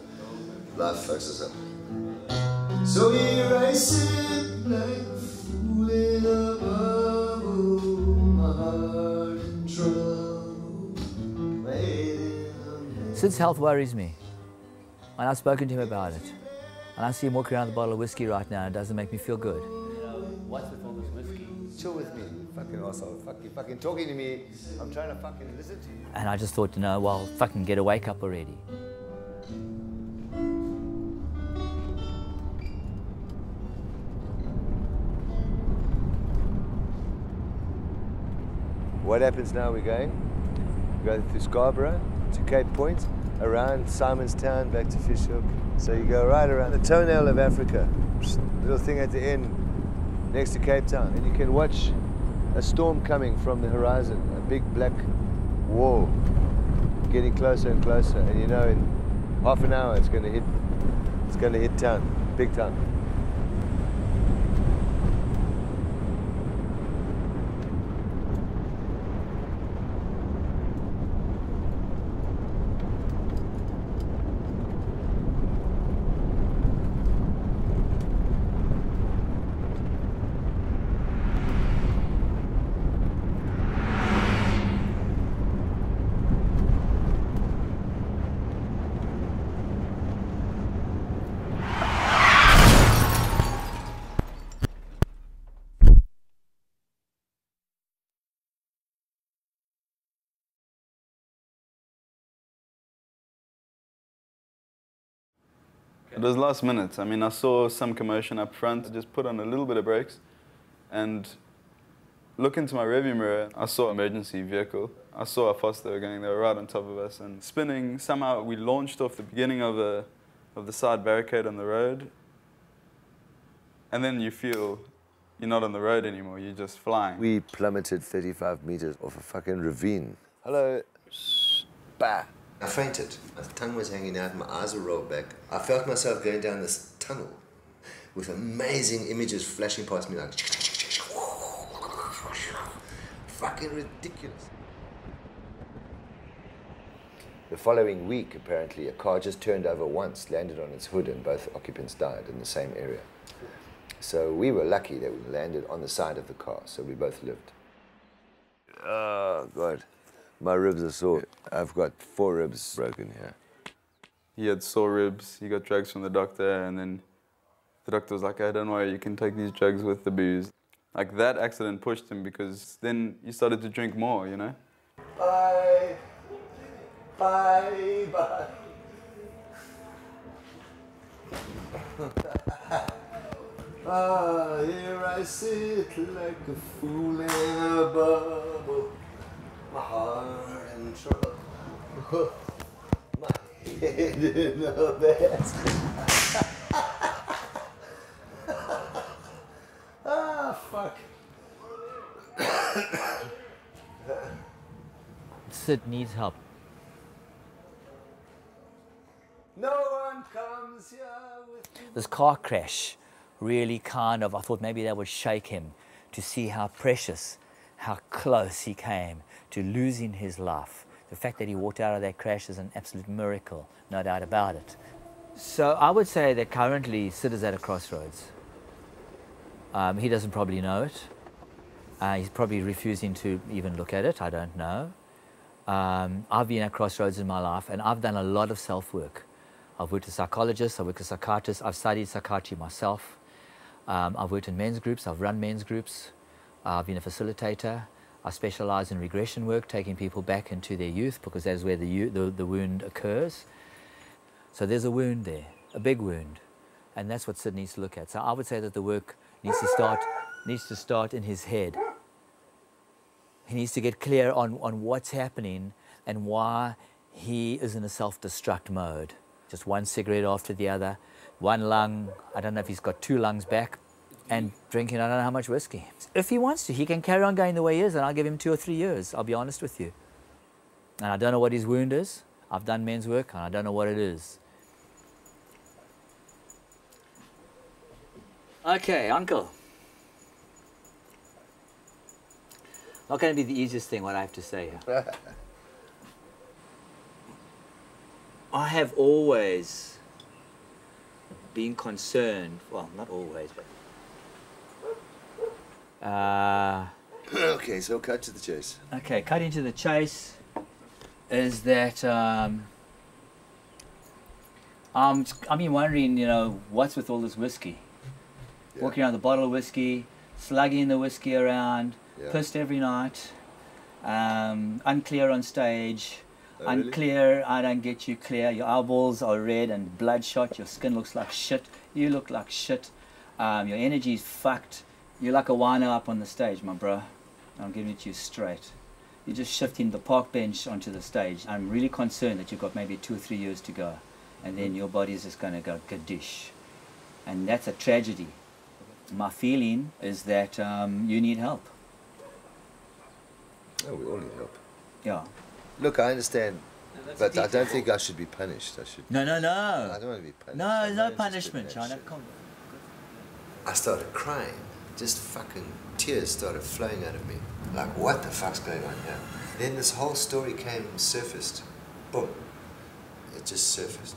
Life fucks us up. So here I sit like a fool in my heart in trouble, Syd's health worries me. And I've spoken to him about it. And I see him walking around with a bottle of whiskey right now, and it doesn't make me feel good. What's with all this whiskey? Chill with me, fucking asshole. Fuck you fucking talking to me. I'm trying to fucking listen to you. And I just thought, you know, well, fucking get a wake up already. What happens now? We're going. We go going through Scarborough to Cape Point, around Simonstown, back to Fish Hoek. So you go right around the toenail of Africa. Little thing at the end, next to Cape Town, and you can watch a storm coming from the horizon, a big black wall, getting closer and closer. And you know, in half an hour, it's going to hit. It's going to hit town, big town. It was last minute. I mean, I saw some commotion up front. I just put on a little bit of brakes and look into my rearview mirror. I saw emergency vehicle. I saw a Foster going. They were right on top of us and spinning. Somehow we launched off the beginning of the of the side barricade on the road. And then you feel you're not on the road anymore. You're just flying. We plummeted 35 meters off a fucking ravine. Hello. Bah. I fainted. My tongue was hanging out, my eyes were rolled back. I felt myself going down this tunnel with amazing images flashing past me like fucking ridiculous. The following week, apparently, a car just turned over once, landed on its hood, and both occupants died in the same area. So we were lucky that we landed on the side of the car, so we both lived. Oh, God. My ribs are sore. I've got four ribs broken here. He had sore ribs. He got drugs from the doctor, and then the doctor was like, "I don't worry, you can take these drugs with the booze." Like that accident pushed him because then he started to drink more, you know. Bye. Bye. Bye. <laughs> ah, here I sit like a fool in a bubble. My heart in trouble. My head in a basket. ah, fuck. Syd needs help. No one comes here with This car crash really kind of, I thought maybe that would shake him to see how precious, how close he came to losing his life. The fact that he walked out of that crash is an absolute miracle, no doubt about it. So I would say that currently Syd is at a crossroads. Um, he doesn't probably know it. Uh, he's probably refusing to even look at it. I don't know. Um, I've been at crossroads in my life, and I've done a lot of self work. I've worked as a psychologist, I've worked as a psychiatrist, I've studied psychiatry myself. Um, I've worked in men's groups, I've run men's groups, I've been a facilitator. I specialize in regression work, taking people back into their youth because that's where the, the, the wound occurs. So there's a wound there, a big wound, and that's what Syd needs to look at. So I would say that the work needs to start, needs to start in his head. He needs to get clear on, on what's happening and why he is in a self-destruct mode. Just one cigarette after the other, one lung, I don't know if he's got two lungs back, and drinking I don't know how much whiskey. If he wants to, he can carry on going the way he is, and I'll give him two or three years, I'll be honest with you. And I don't know what his wound is. I've done men's work, and I don't know what it is. Okay, uncle. Not going to be the easiest thing, what I have to say here. <laughs> I have always been concerned, well, not always, but. Uh, okay, so cut to the chase. okay, cutting to the chase is that um, I'm, I've been wondering, you know, what's with all this whiskey? Walking around the bottle of whiskey, slugging the whiskey around, Yeah. pissed every night, um, unclear on stage, Oh, really? unclear, I don't get you clear, your eyeballs are red and bloodshot, your skin looks like shit, you look like shit, um, your energy's fucked, you're like a wino up on the stage, my bro. I'm giving it to you straight. You're just shifting the park bench onto the stage. I'm really concerned that you've got maybe two or three years to go, and then your body's just going to go kaddish. And that's a tragedy. My feeling is that um, you need help. Oh, we all need help. Yeah. Look, I understand, that's but I don't think I should be punished. I should. No, no, no. I don't want to be punished. No, I'm no not interested in punishment, China. Come. I started crying. Just fucking tears started flowing out of me. Like, what the fuck's going on here? Then this whole story came and surfaced. Boom. It just surfaced.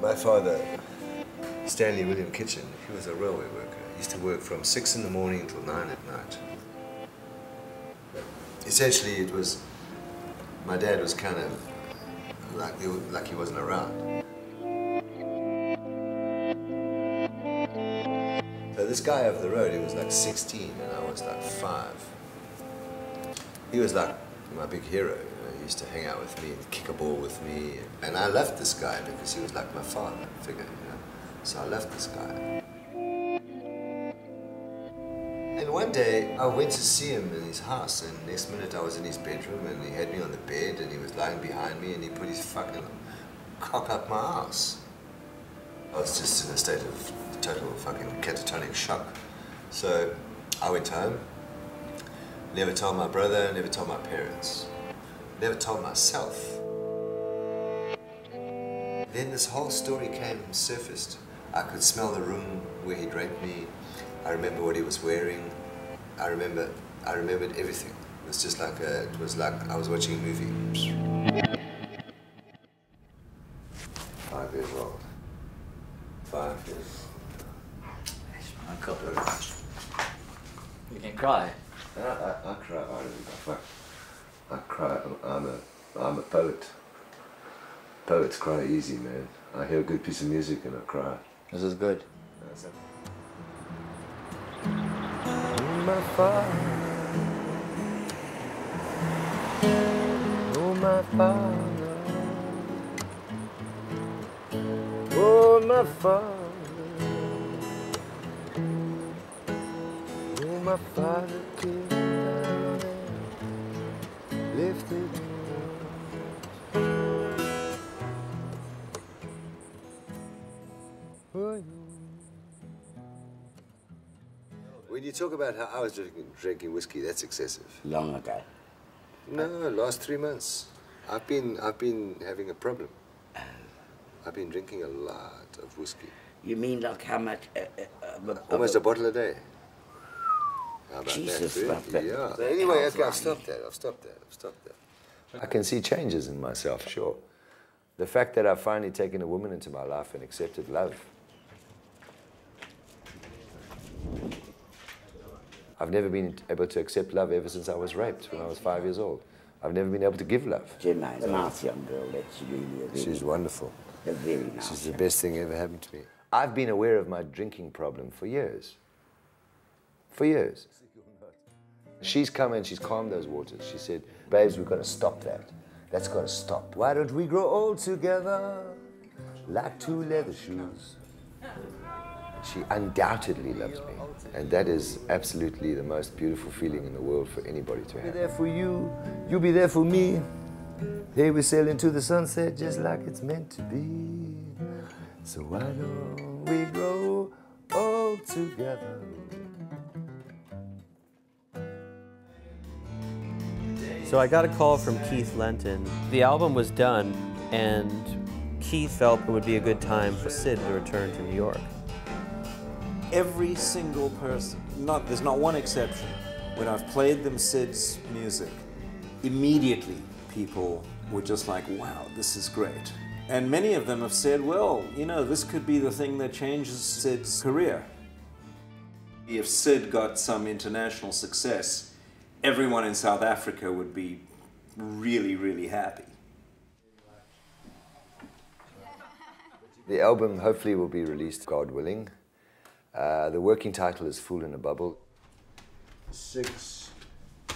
My father, Stanley William Kitchen, he was a railway worker. He used to work from six in the morning until nine at night. Essentially, it was my dad was kind of like he, like he wasn't around. So this guy over the road, he was like 16 and I was like five. He was like my big hero. You know, he used to hang out with me and kick a ball with me. And I left this guy because he was like my father figure, you know. So I left this guy. One day I went to see him in his house, and next minute I was in his bedroom, and he had me on the bed, and he was lying behind me, and he put his fucking cock up my ass. I was just in a state of total fucking catatonic shock. So I went home, never told my brother, never told my parents, never told myself. Then this whole story came surfaced. I could smell the room where he raped me. I remember what he was wearing. I remember, I remembered everything. It was just like a, it was like I was watching a movie. Five years old. Five years. Uncle. You can cry. I, I, I cry of it. I cry. I'm a, I'm a poet. Poets cry easy, man. I hear a good piece of music and I cry. This is good. My father, oh my father, oh my father, oh my father talk about how I was drinking, drinking whiskey, that's excessive. Long ago. No, last three months. I've been, I've been having a problem. I've been drinking a lot of whiskey. You mean like how much? Uh, uh, of a- Almost of a bottle a day. How about Jesus, that? like that- Yeah. So anyway, okay, I've right. stopped that. I've stopped that. I've stopped that. I can see changes in myself, sure. The fact that I've finally taken a woman into my life and accepted love. I've never been able to accept love ever since I was raped when I was five years old. I've never been able to give love. A nice young girl. That's really very, She's wonderful. a very nice. She's the best thing ever happened to me. I've been aware of my drinking problem for years. For years. She's come and she's calmed those waters. She said, Babes, we've got to stop that. That's got to stop. Why don't we grow old together like two leather shoes? She undoubtedly loves me. And that is absolutely the most beautiful feeling in the world for anybody to have Be there for you, you'll be there for me. Hey, we sail into the sunset just like it's meant to be. So why don't we grow old together? So I got a call from Keith Lenton. The album was done, and Keith felt it would be a good time for Syd to return to New York. Every single person, not there's not one exception, when I've played them Syd's music, immediately people were just like, wow, this is great. And many of them have said, well, you know, this could be the thing that changes Syd's career. If Syd got some international success, everyone in South Africa would be really, really happy. The album hopefully will be released, God willing. Uh, the working title is Fool in a Bubble. Six,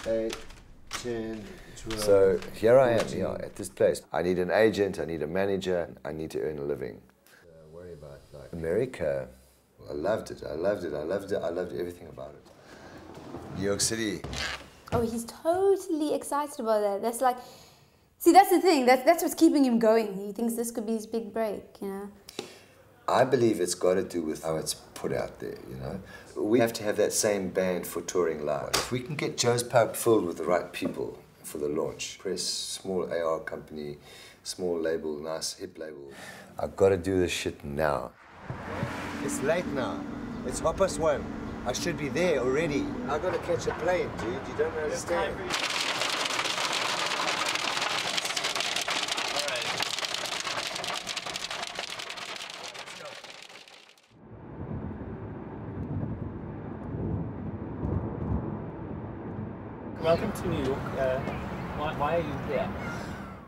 eight, ten, twelve. So here I am, yeah, at this place. I need an agent, I need a manager, I need to earn a living. worry about like America. I loved it. I loved it. I loved it. I loved everything about it. New York City. Oh, he's totally excited about that. That's like, see, that's the thing. That's that's what's keeping him going. He thinks this could be his big break. You know. I believe it's got to do with how it's put out there, you know. We have to have that same band for touring live. If we can get Joe's Pub filled with the right people for the launch, press, small AR company, small label, nice hip label. I've got to do this shit now. It's late now. It's half past one. I should be there already. I've got to catch a plane, dude. You don't understand. Welcome to New York. Uh, why, why are you here?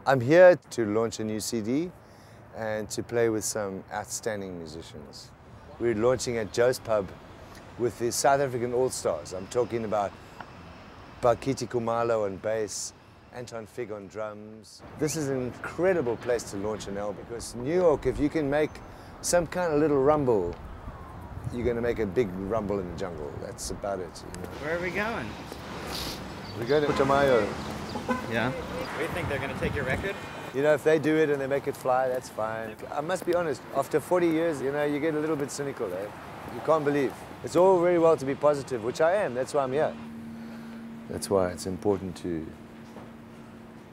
I'm here to launch a new CD and to play with some outstanding musicians. We're launching at Joe's Pub with the South African All Stars. I'm talking about Bakithi Kumalo on bass, Anton Fig on drums. This is an incredible place to launch an album because New York, if you can make some kind of little rumble, you're going to make a big rumble in the jungle. That's about it. You know? Where are we going? We're going to Putumayo. Yeah. We think they're going to take your record? You know, if they do it and they make it fly, that's fine. I must be honest, after 40 years, you know, you get a little bit cynical, eh? You can't believe. It's all very well to be positive, which I am. That's why I'm here. That's why it's important to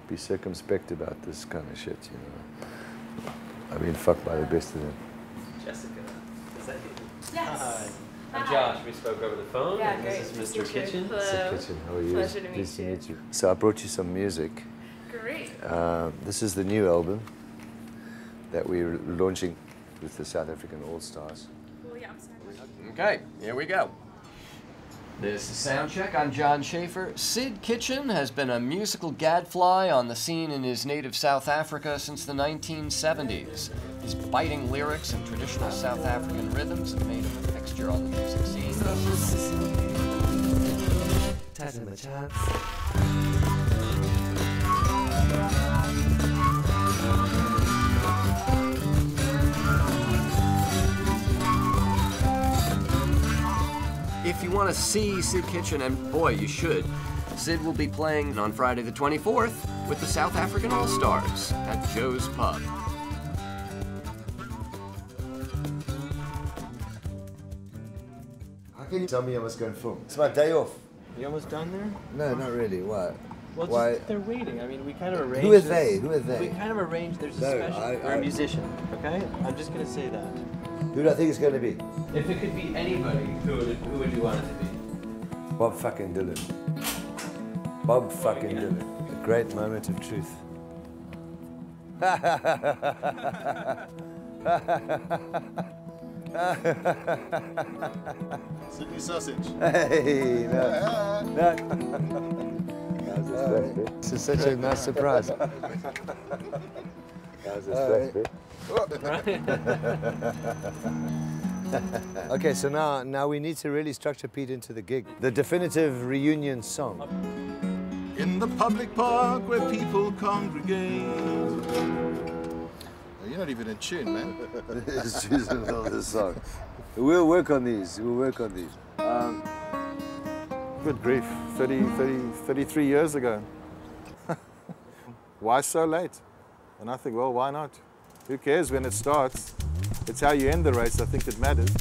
be circumspect about this kind of shit, you know. I've been fucked by the best of them. Jessica, is that you? Yes. Hi. I'm Hi. Josh. We spoke over the phone. Yeah, and great. This is Nice Mr. to meet you. Kitchen. Hello. Mr. Kitchen, how are you? Pleasure to meet Pleased you. to meet you. So I brought you some music. Great. Uh, this is the new album that we're launching with the South African All Stars. Well, yeah, okay, here we go. This is Sound Check. I'm John Schaefer. Syd Kitchen has been a musical gadfly on the scene in his native South Africa since the 1970s. His biting lyrics and traditional South African rhythms have made him on the. If you want to see Syd Kitchen, and boy, you should, Syd will be playing on Friday the 24th with the South African All Stars at Joe's Pub. How can you tell me I must go and film? It's my day off. You almost done there? No, not really. What? Well, Why? just, they're waiting. I mean, we kind of arranged. Who are they? Who are they? We kind of arranged. There's a No, special. I- You're I- a musician, okay? I'm just gonna say that. Who do I think it's going to be? If it could be anybody, who would who would you want it to be? Bob fucking Dylan. Bob fucking Dylan. A great moment of truth. <laughs> <laughs> Sydney sausage. Hey, no. no. This is such a nice surprise. That was a stress <laughs> okay, so now now we need to really structure Pete into the gig. The definitive reunion song. In the public park where people congregate. Not even in tune, man. <laughs> Let's choose another song. We'll work on these. We'll work on these. Um, Good grief, 30, 30, 33 years ago. <laughs> why so late? And I think, well, why not? Who cares when it starts? It's how you end the race, I think that matters.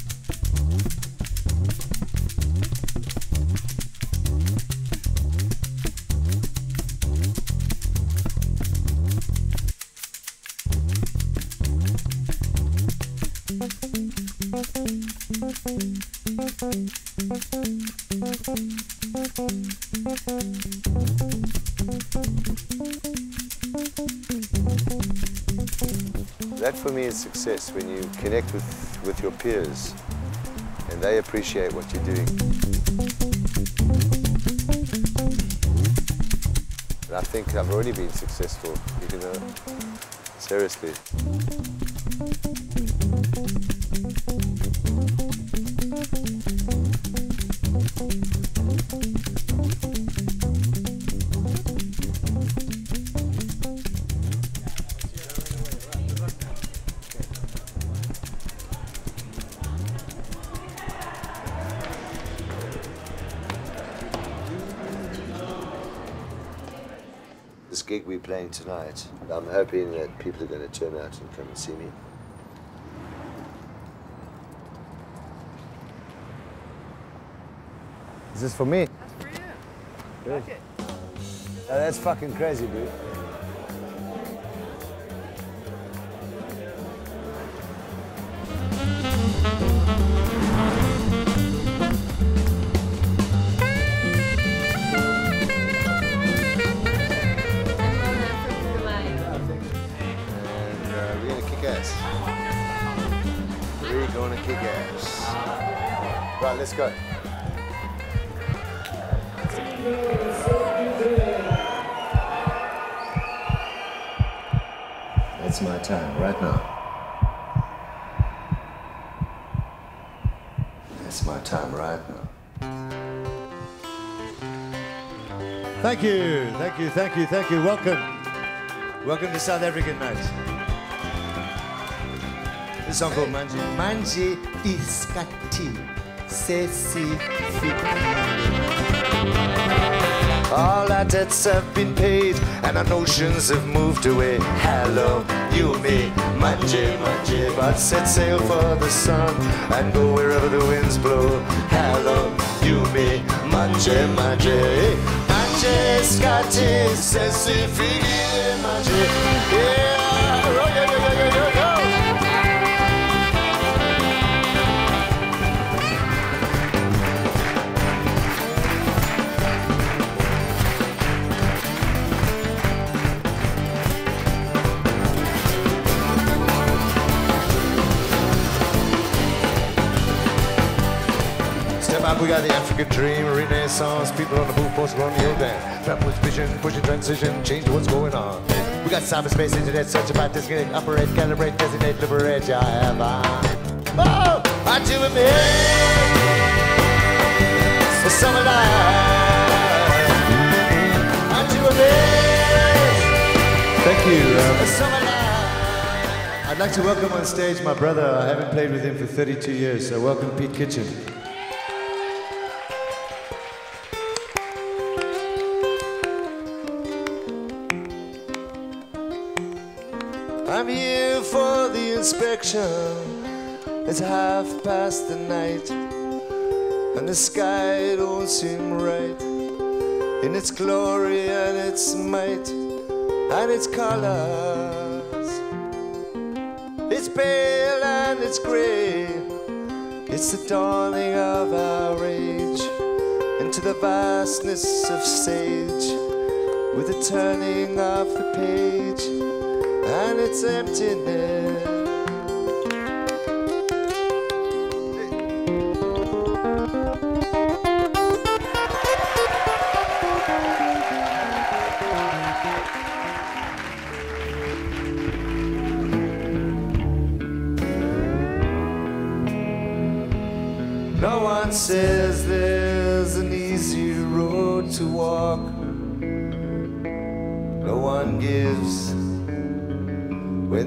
That for me is success when you connect with, with your peers and they appreciate what you're doing. And I think I've already been successful, you know, seriously. Playing tonight, I'm hoping that people are going to turn out and come and see me. Is this for me? That's for you. Good. Oh, that's fucking crazy, dude. Thank you, thank you. Welcome. Welcome to South African Night. This song called Manje. Manje iskati sesifiki. All our debts have been paid and our notions have moved away. Hello, you and me, manje, manje. But set sail for the sun and go wherever the winds blow. c'è mangiare Mangiare scatte se si finire mangiare Yeah, we got the African dream, renaissance, people on the boom, post on the hill dance. Trap was vision, pushing transition, change what's going on. We got cyberspace, internet, such about disconnect, operate, calibrate, designate, liberate, yeah, I have on. Oh, I do it, man. The summer night. I do it. Thank you. The Um, summer night. I'd like to welcome on stage my brother. I haven't played with him for 32 years, so welcome Pete Kitchen. Inspection. It's half past the night, and the sky don't seem right in its glory and its might and its colors. It's pale and it's gray. It's the dawning of our age into the vastness of sage with the turning of the page and its emptiness.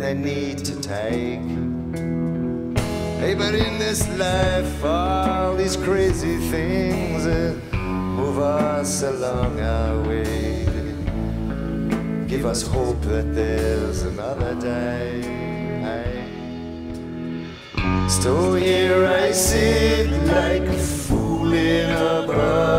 They need to take. Hey, but in this life, all these crazy things that move us along our way. Give us hope that there's another day. So here I sit like a fool in a bubble.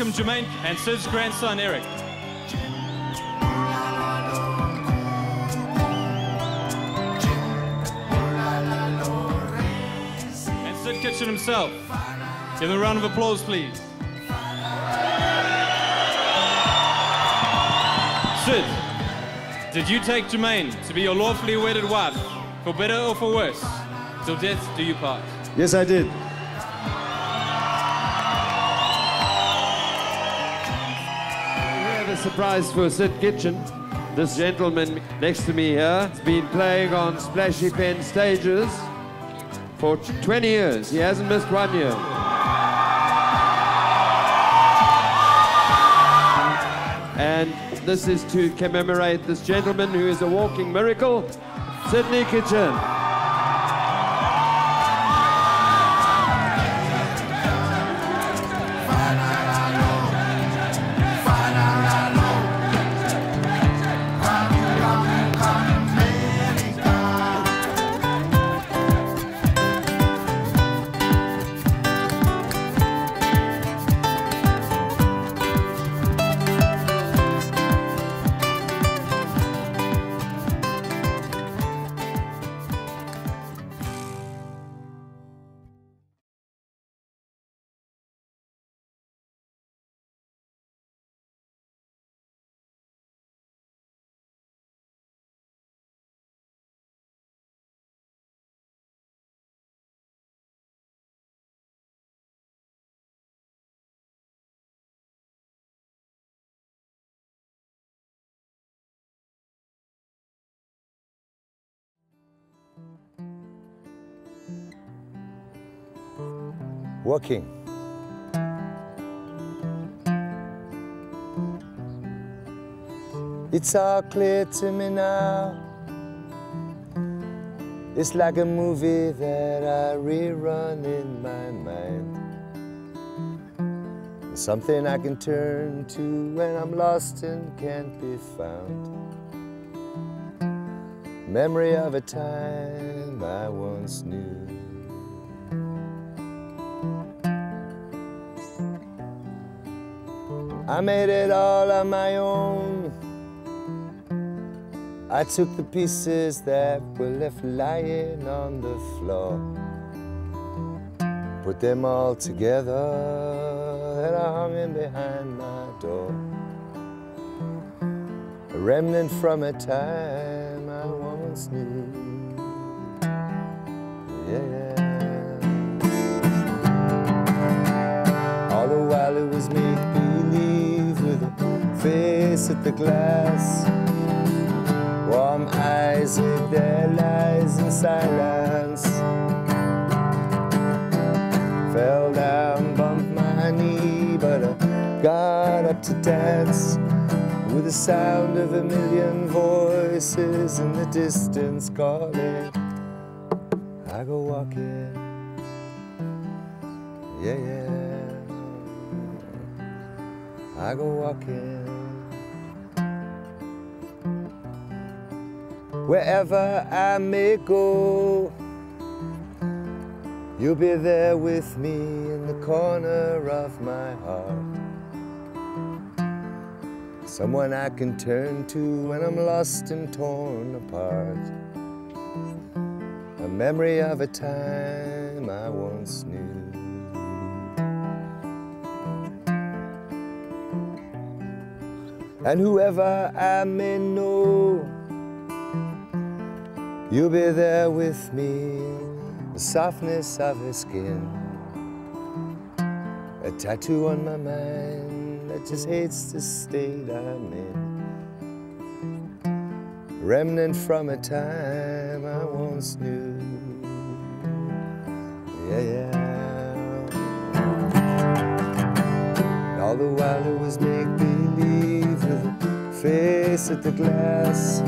Welcome Jermaine and Syd's grandson Eric. And Syd Kitchen himself. Give him a round of applause, please. Syd, did you take Jermaine to be your lawfully wedded wife, for better or for worse, till death do you part? Yes, I did. Surprise for Syd Kitchen. This gentleman next to me here has been playing on Splashy Fen stages for 20 years. He hasn't missed one year. And this is to commemorate this gentleman who is a walking miracle, Sydney Kitchen. Walking. It's all clear to me now. It's like a movie that I rerun in my mind. Something I can turn to when I'm lost and can't be found. Memory of a time I once knew. I made it all on my own. I took the pieces that were left lying on the floor, put them all together, and I hung them behind my door. A remnant from a time I once knew. Yeah. All the while it was a face at the glass. Warm eyes hid their lies in silence. Fell down, bumped my knee, but I got up to dance with the sound of a million voices in the distance calling. I go walking, yeah, yeah. I go walking. Wherever I may go, you'll be there with me in the corner of my heart. Someone I can turn to when I'm lost and torn apart. A memory of a time I once knew. And whoever I may know, You'll be there with me, the softness of her skin. A tattoo on my mind that just hates the state I'm in. Remnant from a time I once knew. Yeah, yeah. All the while it was make believe with a face at the glass.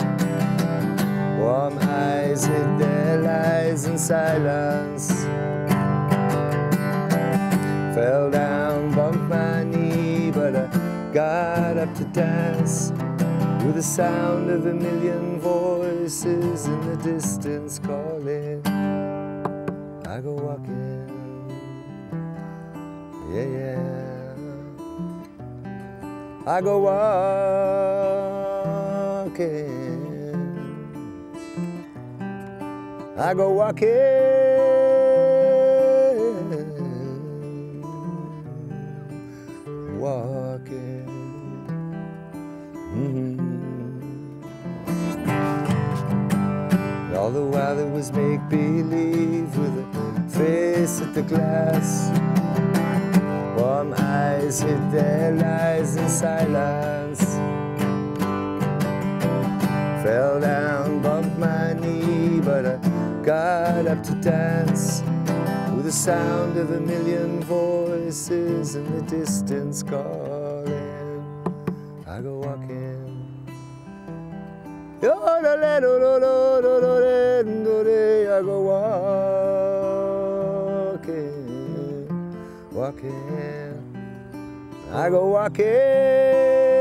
Warm eyes hid their lies in silence. Fell down, bumped my knee, but I got up to dance with the sound of a million voices in the distance calling. I go walking, yeah, yeah. I go walking. I go walking, walking. Mm-hmm. All the while it was make believe with a face at the glass. Warm eyes hid their lies in silence. Fell down, bumped my knee, but I got up to dance with the sound of a million voices in the distance calling. I go walking. I go walking, walking. I go walking.